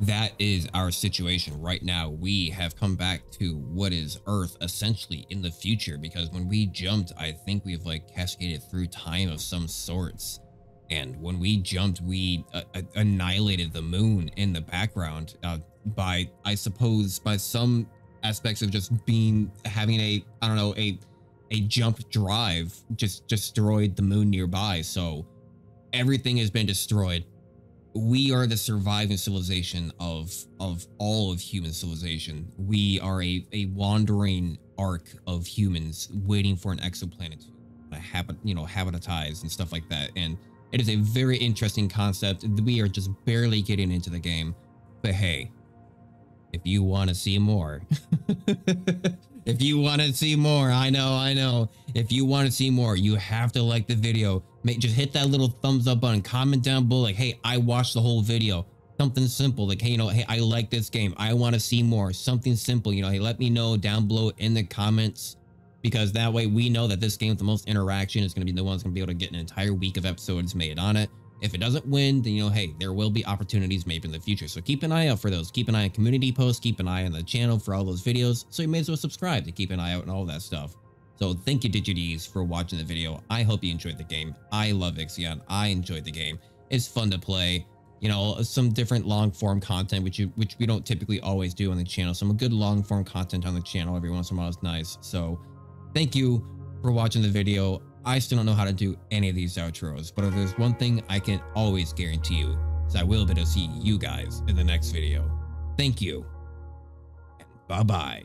That is our situation right now. We have come back to what is Earth essentially in the future because when we jumped, I think we've like cascaded through time of some sorts. And when we jumped, we uh, uh, annihilated the moon in the background uh, by, I suppose, by some aspects of just being having a, I don't know, a a jump drive just destroyed the moon nearby. So everything has been destroyed. We are the surviving civilization of of all of human civilization. We are a a wandering arc of humans waiting for an exoplanet to habit, you know, habitatize and stuff like that. And it is a very interesting concept. We are just barely getting into the game. But hey, if you want to see more, if you want to see more, I know, I know. If you want to see more, you have to like the video. Make just hit that little thumbs up button. Comment down below, like, hey, I watched the whole video. Something simple, like, hey, you know, hey, I like this game. I want to see more. Something simple, you know. Hey, let me know down below in the comments because that way we know that this game with the most interaction is going to be the one that's going to be able to get an entire week of episodes made on it. If it doesn't win, then you know, hey, there will be opportunities maybe in the future. So keep an eye out for those. Keep an eye on community posts. Keep an eye on the channel for all those videos. So you may as well subscribe to keep an eye out on all that stuff. So thank you, Digidees, for watching the video. I hope you enjoyed the game. I love Ixion. I enjoyed the game. It's fun to play. You know, some different long form content, which you which we don't typically always do on the channel. Some good long form content on the channel every once in a while is nice. So thank you for watching the video. I still don't know how to do any of these outros, but if there's one thing I can always guarantee you is I will be able to see you guys in the next video. Thank you, and bye-bye.